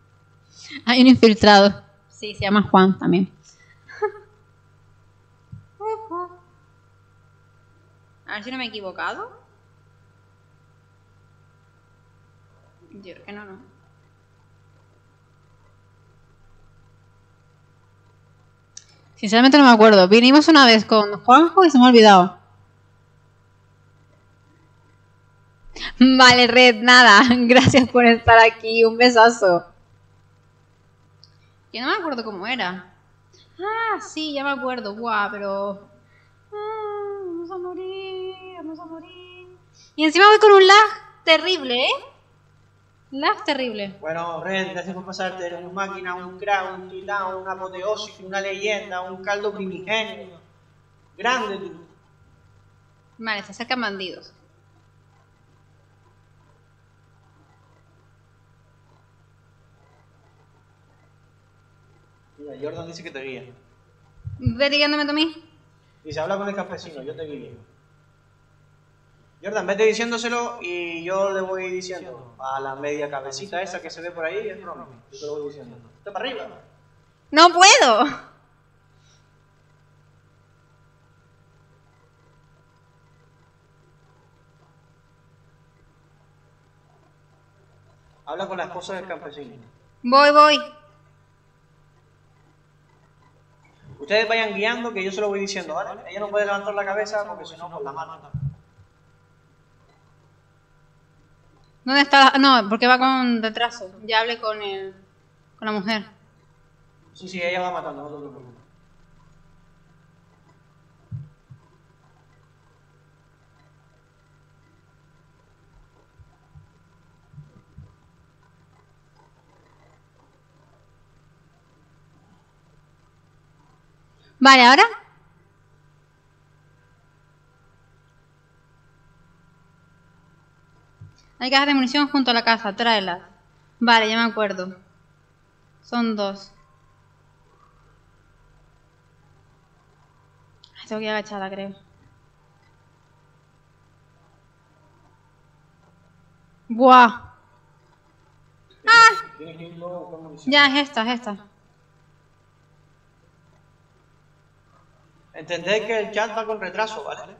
*laughs* Hay un infiltrado. Sí, se llama Juan también. A ver si no me he equivocado. Yo creo que no, no. Sinceramente no me acuerdo. Vinimos una vez con Juanjo y se me ha olvidado. Vale, Red, nada. *laughs* Gracias por estar aquí. Un besazo. Yo no me acuerdo cómo era. Ah, sí, ya me acuerdo. Guau, pero... Ah, vamos a morir, vamos a morir. Y encima voy con un lag terrible, ¿eh? Lag terrible. Bueno, Red, gracias por pasarte. Eres un máquina, un crack, un titán, un apoteósico, una leyenda, un caldo primigenio. Grande tú. Vale, se acercan bandidos. Mira, Jordan dice que te guía. Vete guiándome tú a mí. Dice, habla con el campesino, yo te guío. Jordan, vete diciéndoselo y yo le voy diciendo a la media cabecita esa que se ve por ahí, es broma. Yo te lo voy diciendo. Está para arriba. ¡No puedo! Habla con la esposa del campesino. Voy, voy. Ustedes vayan guiando que yo se lo voy diciendo, ¿vale? Ella no puede levantar la cabeza porque si no, pues la mata. ¿Dónde está? la- No, porque va con retraso. Ya hablé con el... con la mujer. Sí, sí, ella va matando, no te preocupes. Vale, ahora. Hay cajas de munición junto a la casa, tráelas. Vale, ya me acuerdo. Son dos. Tengo que ir agachada, creo. Buah. Tienes que ir luego a buscar munición. Ya, es esta, es esta. Entended que el chat va con retraso, ¿vale?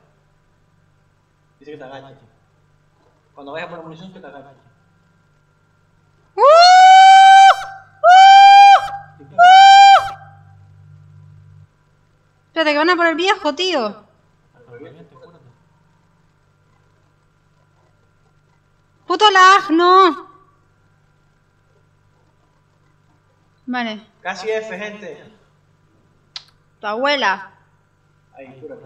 Dice que te agaches. Cuando vayas por la munición, que te agaches. ¡Uh! ¡Uh! ¡Uh! Espérate, que van a por el viejo, tío. Puto lag, no. Vale, Casi F, gente. tu abuela. Ahí, cúrate.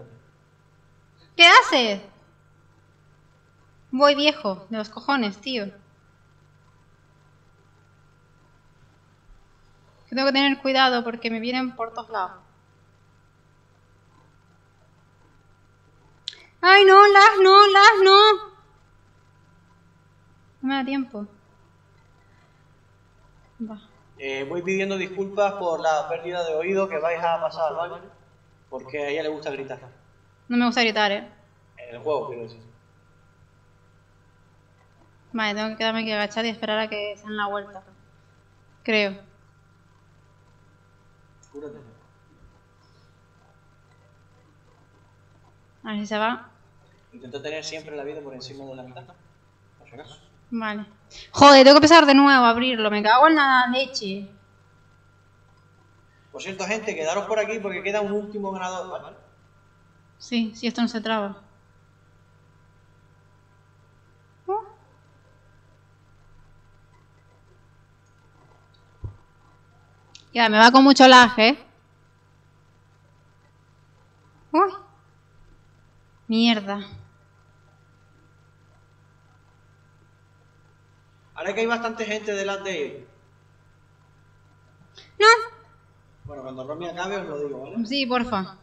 ¿Qué haces? Voy viejo, de los cojones, tío. Que tengo que tener cuidado porque me vienen por todos lados. ¡Ay, no! ¡Las no! ¡Las no! No me da tiempo. Va. Eh, voy pidiendo disculpas por la pérdida de oído que vais a pasar, ¿vale? Porque a ella le gusta gritar. No me gusta gritar, ¿eh? En el juego, quiero decir. Vale, tengo que quedarme aquí agachada y esperar a que se den la vuelta. Creo. Cúrate. A ver si se va. Intenta tener siempre la vida por encima de la mitad. Por si acaso. Vale. Joder, tengo que empezar de nuevo a abrirlo. Me cago en la leche. Por cierto, gente, quedaros por aquí porque queda un último ganador, ¿vale? Sí, si esto no se traba. Ya, me va con mucho lag, ¿eh? Uy. Mierda. Ahora que hay bastante gente delante de ellos. No. Bueno, cuando Romy acabe os lo digo, ¿vale? Sí, porfa.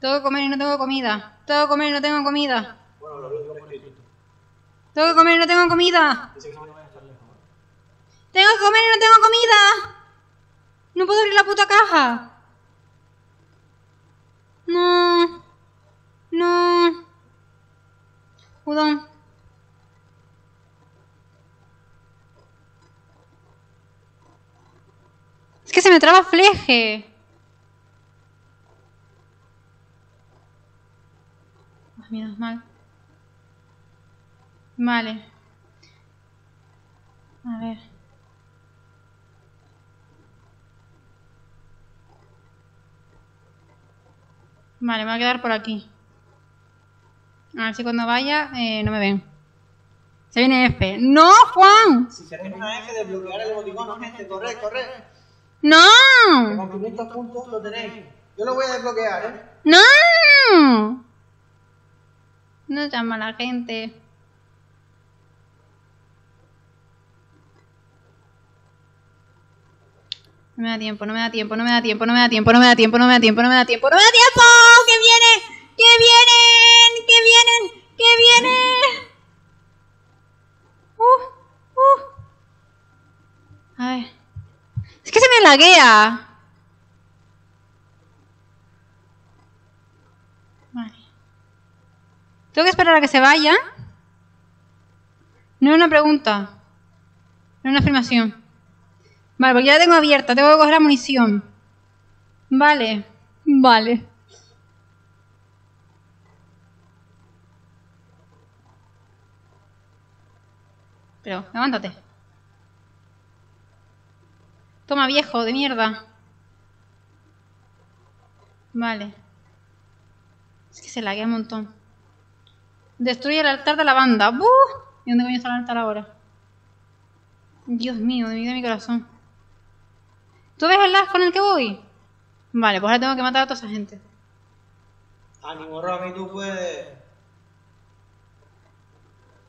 Tengo que comer y no tengo comida. Tengo que comer y no tengo comida. Bueno, lo digo por escrito. Tengo que comer y no tengo comida. Dice que no vaya a estar lejos, ¿vale? Tengo que comer y no tengo comida. No puedo abrir la puta caja. No. No. Judón. Que se me traba fleje. Menos mal. Vale. A ver. Vale, me voy a quedar por aquí. A ver si cuando vaya eh, no me ven. Se viene F. ¡No, Juan! Si queréis una F de bloquear el emoticono, gente, corred, corred. ¡No! con 500 puntos lo tenéis. Yo lo voy a desbloquear, ¿eh? ¡No! No llama a la gente. No me da tiempo, no me da tiempo, no me da tiempo, no me da tiempo, no me da tiempo, no me da tiempo, no me da tiempo, no me da tiempo. ¡Que viene! ¡Que vienen! ¡Que vienen! ¡Que vienen! Uh, uh. A ver. Es que se me laguea. Vale. Tengo que esperar a que se vaya. No es una pregunta. No es una afirmación. Vale, porque ya la tengo abierta. Tengo que coger la munición. Vale. Vale. Pero, levántate. Toma, viejo, de mierda. Vale. Es que se laguea un montón. Destruye el altar de la banda. ¡Buh! ¿Y dónde coño está el altar ahora? Dios mío, de mi, de mi corazón. ¿Tú ves el lag con el que voy? Vale, pues ahora tengo que matar a toda esa gente. Ánimo, Romy, tú puedes.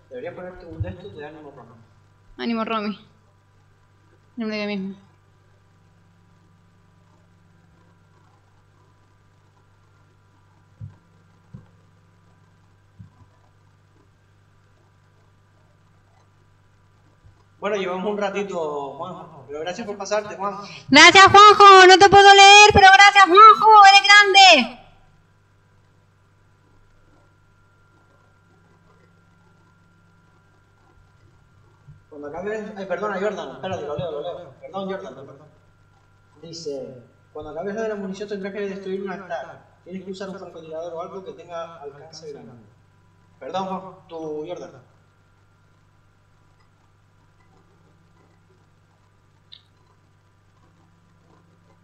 Deberías ponerte un de estos de ánimo, Romy. Ánimo, Romy. Nombre de mismo. Bueno, llevamos un ratito, Juanjo. Pero gracias por pasarte, Juanjo. Gracias, Juanjo. No te puedo leer, pero gracias, Juanjo. Eres grande. Cuando acabes. Ay, perdona, Jordan. Espérate, lo leo, lo leo. Perdón, Jordan, perdón. Dice: Cuando acabes de la munición tendrás que destruir una star. Tienes que usar un francotirador o algo que tenga alcance grande. Perdón, Juanjo, tu Jordan.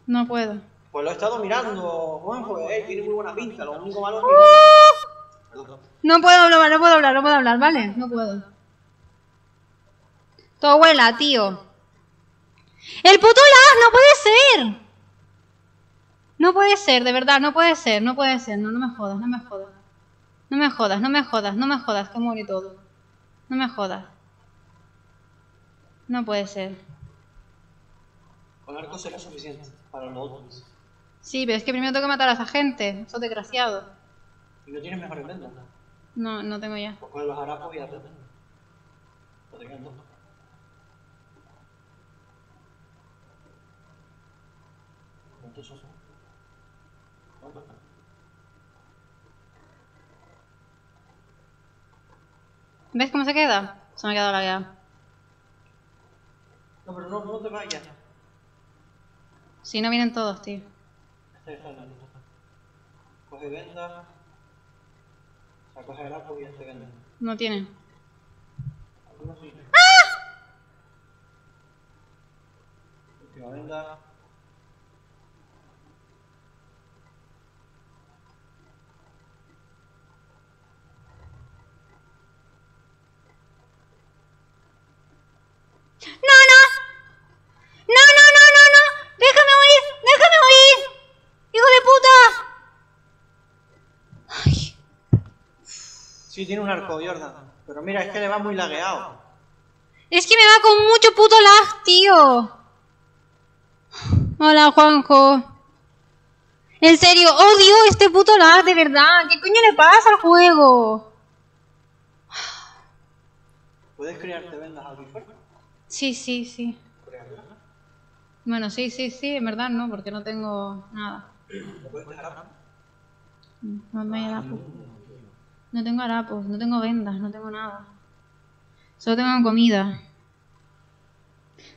No puedo. Pues lo he estado mirando, Juanjo. Eh, tiene muy buena pinta. Lo único malo es que. Perdón. *laughs* No puedo hablar, no puedo hablar, no puedo hablar, ¿vale? No puedo. Todo abuela, tío. ¡El puto lag! ¡No puede ser! No puede ser, de verdad, no puede ser, no puede ser. No, no me jodas, no me jodas. No me jodas, no me jodas, no me jodas, que muero y todo. No me jodas. No puede ser. Con arco será suficiente para los otros. Sí, pero es que primero tengo que matar a esa gente. Esos desgraciados. ¿Y no tienes mejores vendas? No, no tengo ya. Pues con los harapos y hazlo. No te quedan dos. ¿Cuántos son? ¿Cuántos? ¿Ves cómo se queda? Se me ha quedado lagueado. No, pero no, no te vayas. Si no vienen todos, tío. Este. Coge venda. O sea, coge harapo y este venda. No tiene. Algunos sí. Última venda. ¡No, no! ¡No, no, no, no, no! ¡Déjame huir! ¡Déjame huir! ¡Hijo de puta! Ay, Sí, tiene un arco, Jordan. Pero mira, es que le va muy lagueado. es que me va con mucho puto lag, tío. Hola, Juanjo. En serio, odio este puto lag, de verdad. ¿Qué coño le pasa al juego? ¿Puedes crearte vendas aquí? Sí, sí, sí. Bueno, sí, sí, sí, en verdad no, porque no tengo nada. ¿Lo puedes dejar? No, no hay harapos. No tengo harapos, no tengo vendas, no tengo nada. Solo tengo comida.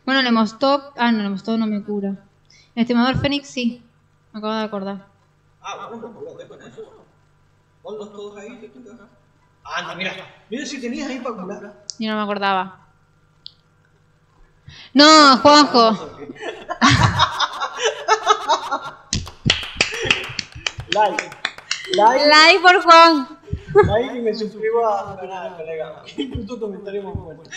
Bueno, el Hemostop... Ah, no, el Hemostop no me cura. El estimador Fénix sí. Me acabo de acordar. Ah, bueno, pues cúrate con eso. Ponlos todos ahí, te toca. Ah, no, mira. Mira si tenías ahí para curar. Yo no me acordaba. No, Juanjo. *laughs* Like. Like. Like por Juan. Y me suscribo a colega. Qué puto comentario más fuerte.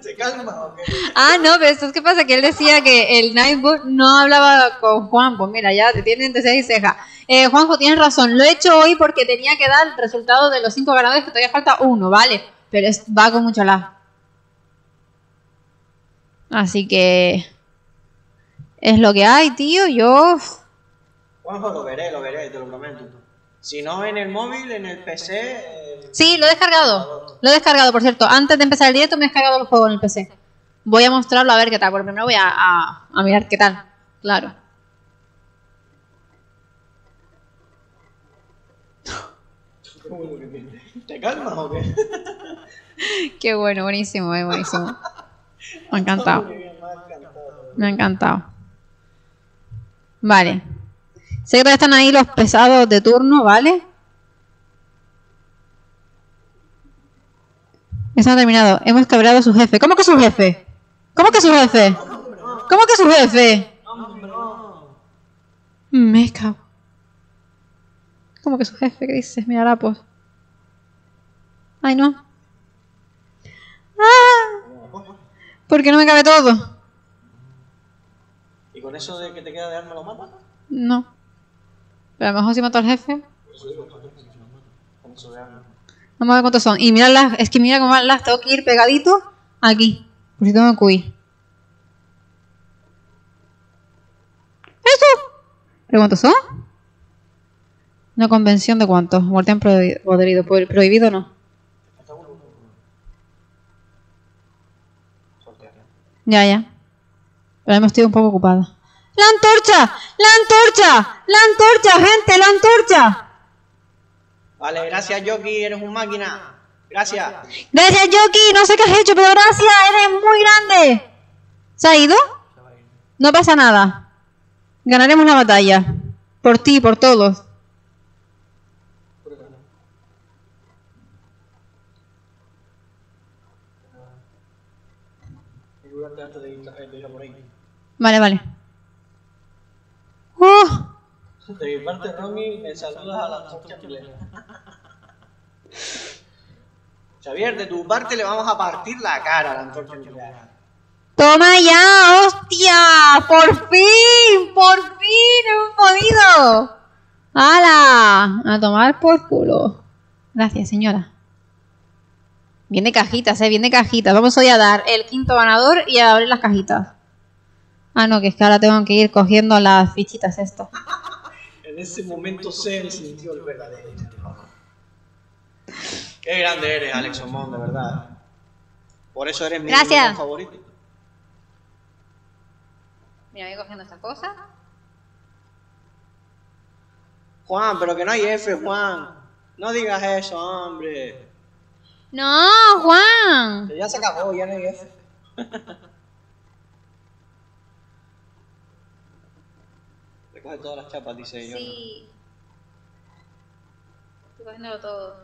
¿Se calma o qué? Ah, no, pero esto es que pasa que él decía que el Nightboot no hablaba con Juan. Pues mira, ya te tienen entre ceja y ceja. Eh, Juanjo, tienes razón. Lo he hecho hoy porque tenía que dar el resultado de los cinco ganadores, que todavía falta uno, ¿vale? Pero es- va con mucho lag. Así que... Es lo que hay, tío. Yo... Juanjo, lo veré, lo veré, te lo prometo. Si no en el móvil, en el PC. Sí, lo he descargado. Lo he descargado, por cierto. Antes de empezar el directo me he descargado el juego en el PC. Voy a mostrarlo a ver qué tal. Porque primero voy a, a- a mirar qué tal. Claro. *laughs* ¿Te calmas o qué? *laughs* Qué bueno, buenísimo, eh, buenísimo. Me ha *laughs* encantado. Me ha encantado. Vale. Sé que todavía están ahí los pesados de turno, ¿vale? Eso ha terminado. Hemos cabreado a su jefe. ¿Cómo que su jefe? ¿Cómo que su jefe? ¿Cómo que su jefe? Me cago. ¿Cómo que su jefe? ¿Qué dices? Mira, harapos. Ay, no. ¡Ah! ¿Por qué no me cabe todo? ¿Y con eso de que te queda de arma lo matas? No. Pero a lo mejor si mato al jefe. Vamos a ver cuántos son. Y mira las, es que mira cómo las, tengo que ir pegadito aquí. Por si tengo que huir. ¡Eso! ¿Pero cuántos son? Una convención de cuántos. Guardián prohibido. Prohibido no. Ya, ya. Pero me estoy un poco ocupada. ¡La antorcha! ¡La antorcha! ¡La antorcha, gente! ¡La antorcha! Vale, gracias, Yoki, eres un máquina. Gracias. Gracias, Yoki. No sé qué has hecho, pero gracias. Eres muy grande. ¿Se ha ido? No pasa nada. Ganaremos la batalla. Por ti, por todos. Vale, vale. ¡Oh! De mi parte, Romy, me saludas a la antorcha chilena. Xavier, de tu parte le vamos a partir la cara a la antorcha nuclear. ¡Toma ya! ¡Hostia! ¡Por fin! ¡Por fin! ¡Hemos podido! ¡Hala! A tomar por culo. Gracias, señora. Viene cajitas, eh, viene cajitas. Vamos hoy a dar el quinto ganador y a abrir las cajitas. Ah, no, que es que ahora tengo que ir cogiendo las fichitas esto. *laughs* En ese momento se sintió el verdadero terror. Qué grande eres, Alex Omón, de verdad. Por eso eres mi Gracias. favorito. Mira, voy cogiendo esta cosa. Juan, pero que no hay F, Juan. No digas eso, hombre. ¡No, Juan! Ya se acabó, ya no hay F. *laughs* Recoge todas las chapas, dice yo. Sí. Estoy cogiéndolo todo.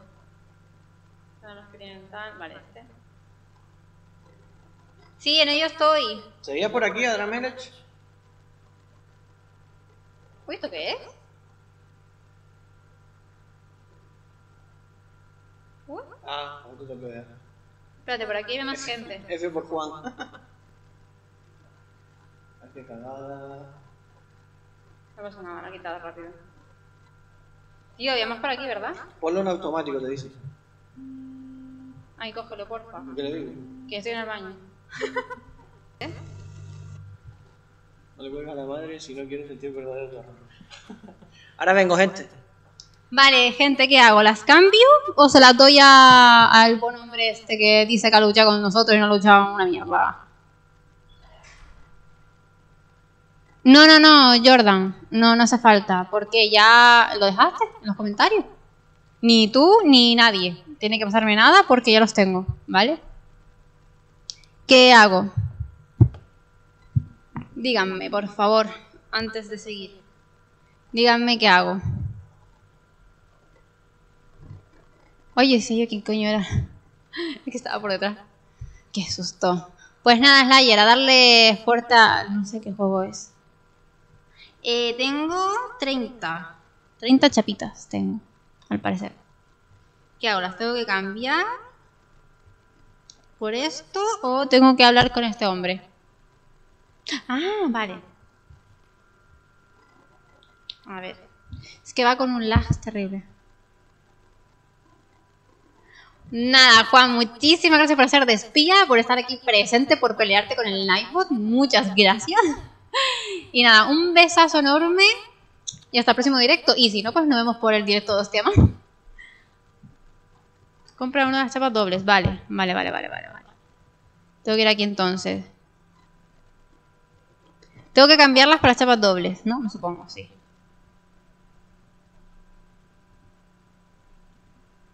Plano experimental, vale, este. Sí, en ello estoy. ¿Seguía por aquí, Adramelech? Uy, ¿esto qué es? Uy, Ah, no te ver. espérate, por aquí hay más gente. *laughs* F por Juan. Ay, qué cagada. No pasa nada, la he quitado rápido. Tío, había más por aquí, ¿verdad? Ponlo en automático, te dice. Ay, cógelo, porfa. ¿Qué le digo? Que estoy en el baño. No le cuelgas a la madre si no quieres sentir verdadero terror. *laughs* Ahora vengo, gente. Vale, gente, ¿qué hago? ¿Las cambio o se las doy a- al buen hombre este que dice que ha luchado con nosotros y no ha luchado una mierda? No, no, no, Jordan, no, no hace falta, porque ya lo dejaste en los comentarios. Ni tú ni nadie. Tiene que pasarme nada porque ya los tengo, ¿vale? ¿Qué hago? Díganme, por favor, antes de seguir. Díganme qué hago. Oye, sí, yo quién coño era. *laughs* Es que estaba por detrás. Qué susto. Pues nada, Slayer, a darle fuerte a... No sé qué juego es. Eh, tengo 30. 30 chapitas tengo, al parecer. ¿Qué hago? ¿Las tengo que cambiar por esto o tengo que hablar con este hombre? Ah, vale. A ver. Es que va con un lag terrible. Nada, Juan, muchísimas gracias por ser de espía, por estar aquí presente, por pelearte con el Nightbot. Muchas gracias. *laughs* Y nada, un besazo enorme y hasta el próximo directo. Y si no, pues nos vemos por el directo de más. *laughs* Compra una de las chapas dobles. Vale, vale, vale, vale, vale, vale. Tengo que ir aquí entonces. Tengo que cambiarlas para chapas dobles, ¿no? Me supongo, sí.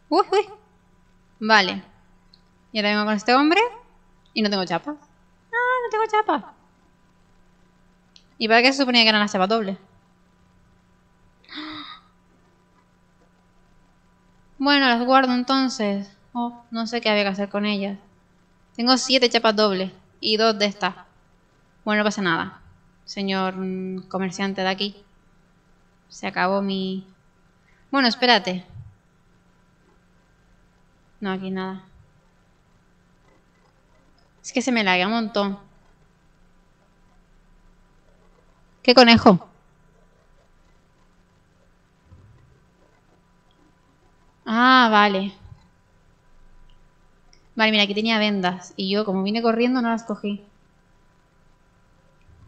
Uy, uy. Vale. Y ahora vengo con este hombre y no tengo chapas. Ah, no tengo chapas. ¿Y para qué se suponía que eran las chapas dobles? Bueno, las guardo entonces. Oh, no sé qué había que hacer con ellas. Tengo siete chapas dobles y dos de estas. Bueno, no pasa nada. Señor comerciante de aquí. Se acabó mi... Bueno, espérate. No, aquí nada. Es que se me laguea un montón. ¿Qué conejo? Ah, vale. Vale, mira, aquí tenía vendas. Y yo, como vine corriendo, no las cogí.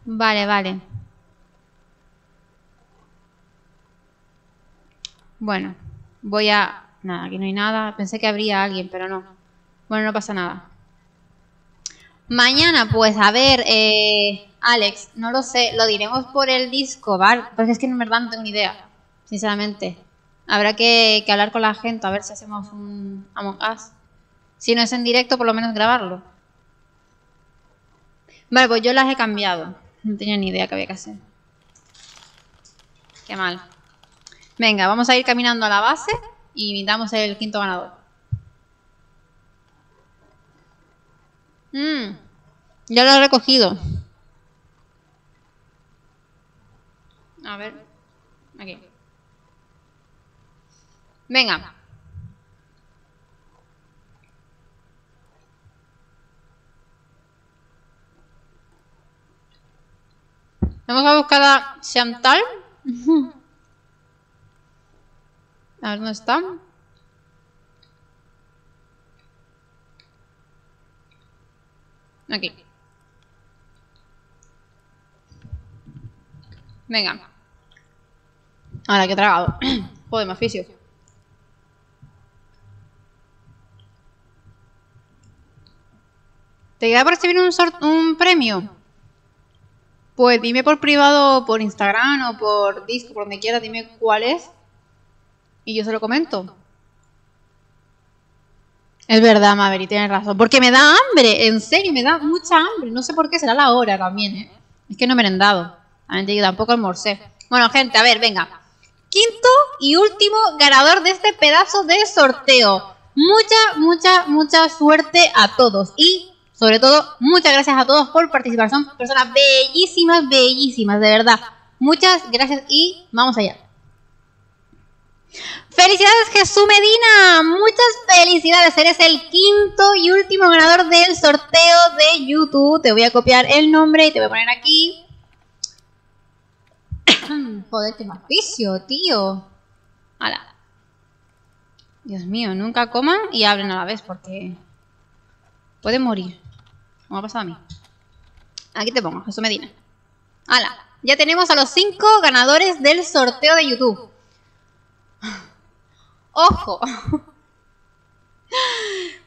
Vale, vale. Bueno, voy a... Nada, aquí no hay nada. Pensé que habría alguien, pero no. Bueno, no pasa nada. Mañana, pues a ver, eh, Alex, no lo sé, lo diremos por el disco, ¿vale? Porque es que en verdad no tengo ni idea, sinceramente. Habrá que, hablar con la gente a ver si hacemos un Among Us. Si no es en directo, por lo menos grabarlo. Vale, pues yo las he cambiado. No tenía ni idea que había que hacer. Qué mal. Venga, vamos a ir caminando a la base y damos el quinto ganador. Mm, ya lo he recogido. A ver. Aquí. Venga. Vamos a buscar a Chantal. A ver dónde está. Aquí. Venga. Ahora que he tragado. *clears throat* Joder, me aficio. ¿Te queda por recibir un, un premio? Pues dime por privado, por Instagram o por Discord, por donde quieras, dime cuál es. Y yo se lo comento. Es verdad, Maverick, tienes razón. Porque me da hambre, en serio, me da mucha hambre. No sé por qué, será la hora también, ¿eh? Es que no he merendado. También te digo, tampoco almorcé. Bueno, gente, a ver, venga. Quinto y último ganador de este pedazo de sorteo. Mucha, mucha, mucha suerte a todos. Y, sobre todo, muchas gracias a todos por participar. Son personas bellísimas, bellísimas, de verdad. Muchas gracias y vamos allá. Felicidades Jesús Medina, muchas felicidades, eres el quinto y último ganador del sorteo de YouTube. Te voy a copiar el nombre y te voy a poner aquí. *coughs* Joder, qué maficio, tío. Hala. Dios mío, nunca coman y hablen a la vez porque pueden morir. Como ha pasado a mí. Aquí te pongo, Jesús Medina. Hala, ya tenemos a los cinco ganadores del sorteo de YouTube. *sighs* Ojo. *laughs*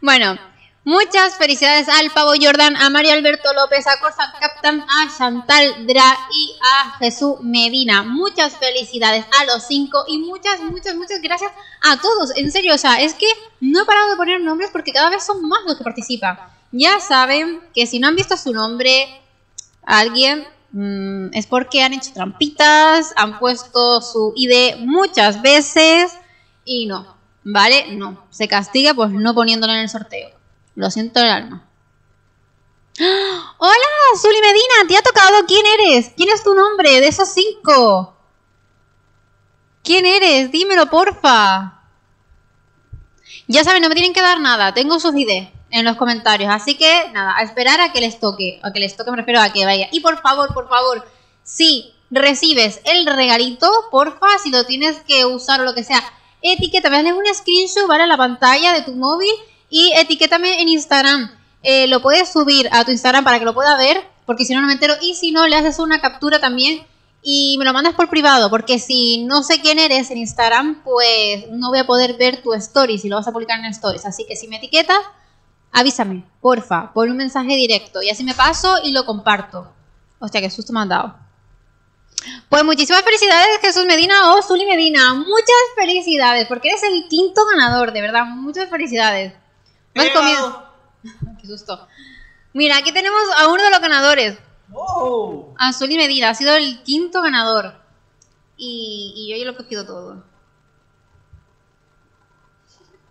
Bueno, muchas felicidades al Pavo Jordan, a Mario Alberto López, a Corsa Captain, a Chantal Dra y a Jesús Medina. Muchas felicidades a los cinco y muchas, muchas, muchas gracias a todos. En serio, o sea, es que no he parado de poner nombres porque cada vez son más los que participan. Ya saben que si no han visto su nombre, alguien mm, es porque han hecho trampitas, han puesto su ID muchas veces y no, ¿vale? No, se castiga pues no poniéndolo en el sorteo. Lo siento en el alma. ¡Ah! Hola, Zuli Medina, ¿te ha tocado? ¿Quién eres? ¿Quién es tu nombre de esos cinco? ¿Quién eres? Dímelo, porfa. Ya saben, no me tienen que dar nada, tengo sus ID en los comentarios, así que nada, a esperar a que les toque, a que les toque me refiero a que vaya. Y por favor, por favor, si recibes el regalito, porfa, si lo tienes que usar o lo que sea, etiquétame, hazle un screenshot, ¿vale? A la pantalla de tu móvil y etiquétame en Instagram. Eh, lo puedes subir a tu Instagram para que lo pueda ver, porque si no, no me entero. Y si no, le haces una captura también y me lo mandas por privado, porque si no sé quién eres en Instagram, pues no voy a poder ver tu story si lo vas a publicar en stories. Así que si me etiquetas, avísame, porfa, pon un mensaje directo y así me paso y lo comparto. Hostia, qué susto me han dado. Pues muchísimas felicidades Jesús Medina o Zuli Medina. Muchas felicidades, porque eres el quinto ganador, de verdad. Muchas felicidades. Comido. *laughs* Qué susto. Mira, aquí tenemos a uno de los ganadores. ¡Oh! A Zuli Medina. Ha sido el quinto ganador. Y, y yo ya lo he cogido todo.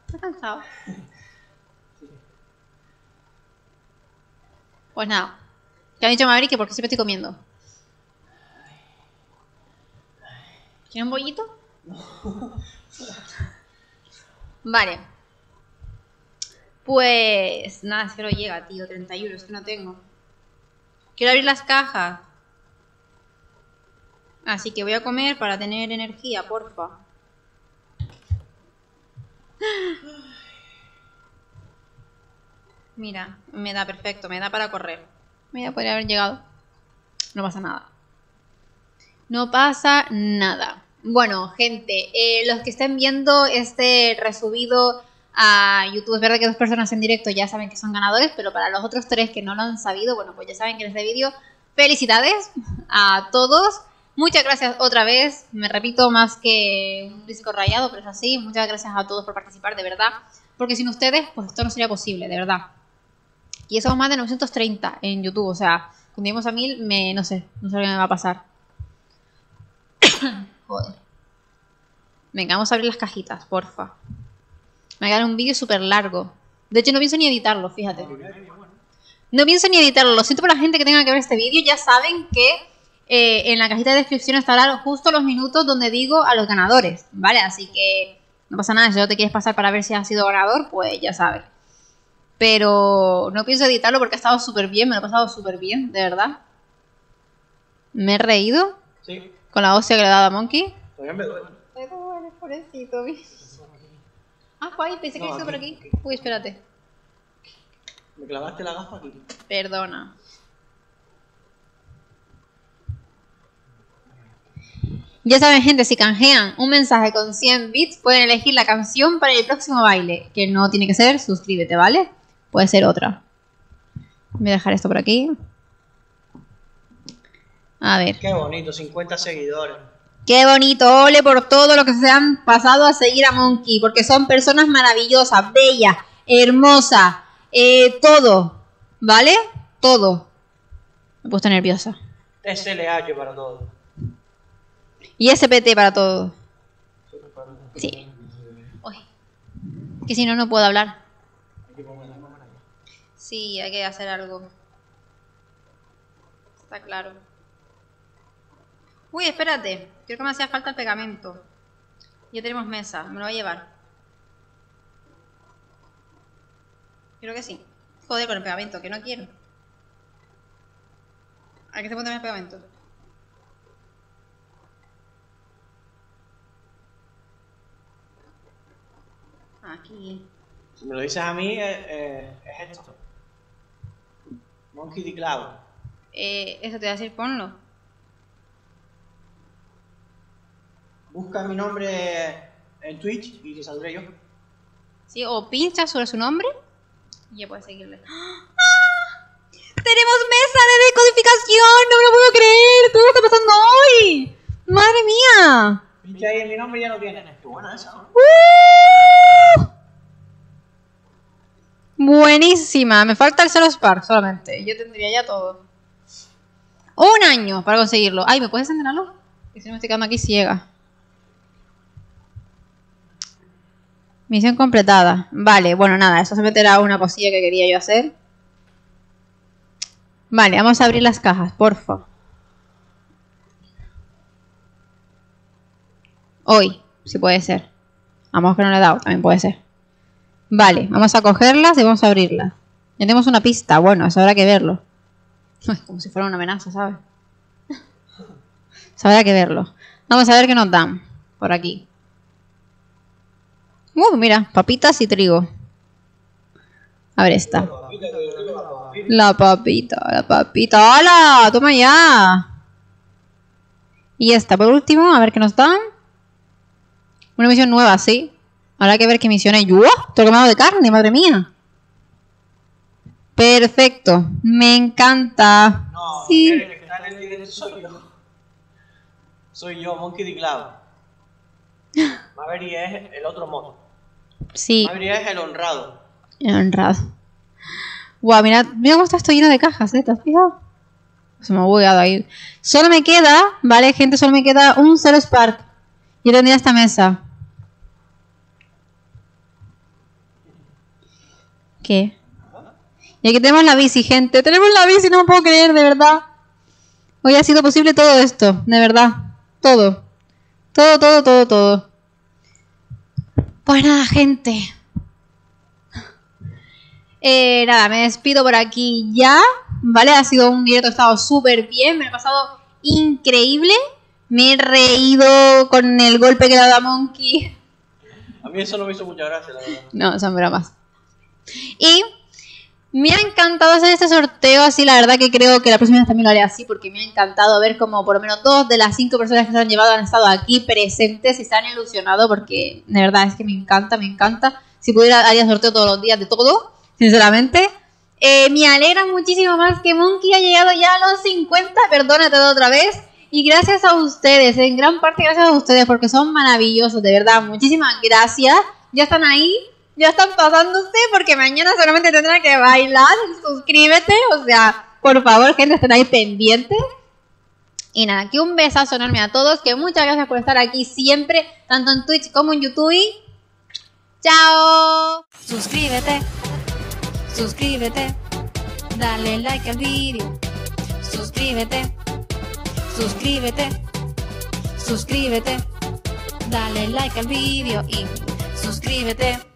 Estoy cansado. Pues nada. ¿Qué ha dicho Maverick? Que porque siempre estoy comiendo. ¿Quiere un bollito? Vale. Pues nada, no llega, tío. 31, es que no tengo. Quiero abrir las cajas. Así que voy a comer para tener energía, porfa. *gasps* Mira, me da perfecto, me da para correr. Mira, podría haber llegado. No pasa nada. No pasa nada. Bueno, gente, eh, los que estén viendo este resubido a YouTube. Es verdad que dos personas en directo ya saben que son ganadores, pero para los otros tres que no lo han sabido, bueno, pues ya saben que en este vídeo, felicidades a todos. Muchas gracias otra vez, me repito más que un disco rayado, pero es así. Muchas gracias a todos por participar, de verdad. Porque sin ustedes, pues esto no sería posible, de verdad. Y somos más de 930 en YouTube, o sea, cuando lleguemos a 1000, me, no sé, no sé qué me va a pasar. *coughs* Joder. Venga, vamos a abrir las cajitas, porfa. Me va a quedar un vídeo súper largo. De hecho, no pienso ni editarlo, fíjate. No pienso ni editarlo. Lo siento por la gente que tenga que ver este vídeo. Ya saben que eh, en la cajita de descripción estarán justo los minutos donde digo a los ganadores, ¿vale? Así que no pasa nada. Si no te quieres pasar para ver si has sido ganador, pues ya sabes. Pero no pienso editarlo porque ha estado súper bien. Me lo he pasado súper bien, de verdad. Me he reído Sí, con la hostia que le he dado a Monkey. todavía me duele. Me duele, pobrecito. Ah, fue ahí, pensé que No, sido por aquí. Uy, espérate. Me clavaste la gafa aquí. Perdona. Ya saben, gente, si canjean un mensaje con 100 bits, pueden elegir la canción para el próximo baile. Que no tiene que ser suscríbete, ¿vale? Puede ser otra. Voy a dejar esto por aquí. A ver. Qué bonito, 50 seguidores. Qué bonito, ole por todo lo que se han pasado a seguir a Monkey, porque son personas maravillosas, bellas, hermosas, eh, todo, ¿vale? Todo. Me he puesto nerviosa. SLH para todos. Y SPT para todo. Sí. Uy. Que si no, no puedo hablar. Sí, hay que hacer algo. Está claro. Uy, espérate. Creo que me hacía falta el pegamento. Ya tenemos mesa. Me lo voy a llevar. Creo que sí. Joder con el pegamento, que no quiero. ¿A qué se pone el pegamento? Aquí. Si me lo dices a mí, eh, eh, es esto. Monkey D. Cloud. Eh, eso te voy a decir, ponlo. Busca mi nombre en Twitch y te saldré yo. ¿Sí? O pincha sobre su nombre y ya puedes seguirle. ¡Ah! ¡Tenemos mesa de decodificación! ¡No me lo puedo creer! ¡Todo está pasando hoy! ¡Madre mía! Pincha ahí en mi nombre y ya lo tienes. Qué buena esa, ¿no? ¡Uh! Buenísima. Me falta el Celo Spark solamente. Yo tendría ya todo. Un año para conseguirlo. Ay, ¿me puedes encender la luz? Que si no me estoy quedando aquí ciega. Misión completada. Vale, bueno, nada, eso se meterá una cosilla que quería yo hacer. Vale, vamos a abrir las cajas, porfa. Hoy, si puede ser. Vamos que no le he dado, también puede ser. Vale, vamos a cogerlas y vamos a abrirlas. Ya tenemos una pista, bueno, eso habrá que verlo. Como si fuera una amenaza, ¿sabes? *laughs* Habrá que verlo. Vamos a ver qué nos dan por aquí. Uh, mira, papitas y trigo. A ver esta. La papita, la papita. ¡Hala! ¡Toma ya! Y esta, por último, a ver qué nos dan. Una misión nueva, sí. Habrá que ver qué misión es. ¡Wow! Todo quemado de carne, madre mía. Perfecto. Me encanta. No, Sí. el que está en el soy yo. Soy yo, Monkey D. Cloud. *laughs* Maverick es el otro modo. Sí, es el honrado. honrado. Guau, mira, mira cómo está esto lleno de cajas, ¿eh? ¿Te has fijado? Se me ha bugueado ahí. Solo me queda, ¿vale, gente? Solo me queda un Zero Spark. Yo tendría esta mesa. ¿Qué? Y aquí tenemos la bici, gente. Tenemos la bici, no me puedo creer, de verdad. Hoy ha sido posible todo esto, de verdad. Todo. Todo, todo, todo, todo. Pues nada, gente. Eh, nada, me despido por aquí ya. ¿Vale? Ha sido un directo, ha estado súper bien. Me he pasado increíble. Me he reído con el golpe que le ha dado a Monkey. A mí eso no me hizo mucha gracia, la verdad. No, son bromas. Y me ha encantado hacer este sorteo así, la verdad que creo que la próxima vez también lo haré así porque me ha encantado ver como por lo menos dos de las cinco personas que se han llevado han estado aquí presentes y se han ilusionado porque de verdad es que me encanta, me encanta. Si pudiera, haría sorteo todos los días de todo, sinceramente. Eh, me alegra muchísimo más que Monkey ha llegado ya a los 50, perdónate otra vez. Y gracias a ustedes, en gran parte gracias a ustedes, porque son maravillosos, de verdad. Muchísimas gracias. Ya están ahí, ya están pasándose, porque mañana solamente tendrán que bailar. Suscríbete, o sea, por favor, gente, estén ahí pendientes. Y nada, que un besazo enorme a todos, que muchas gracias por estar aquí siempre, tanto en Twitch como en YouTube. ¡Chao! Suscríbete, suscríbete, dale like al vídeo, suscríbete, suscríbete, suscríbete, dale like al vídeo y suscríbete.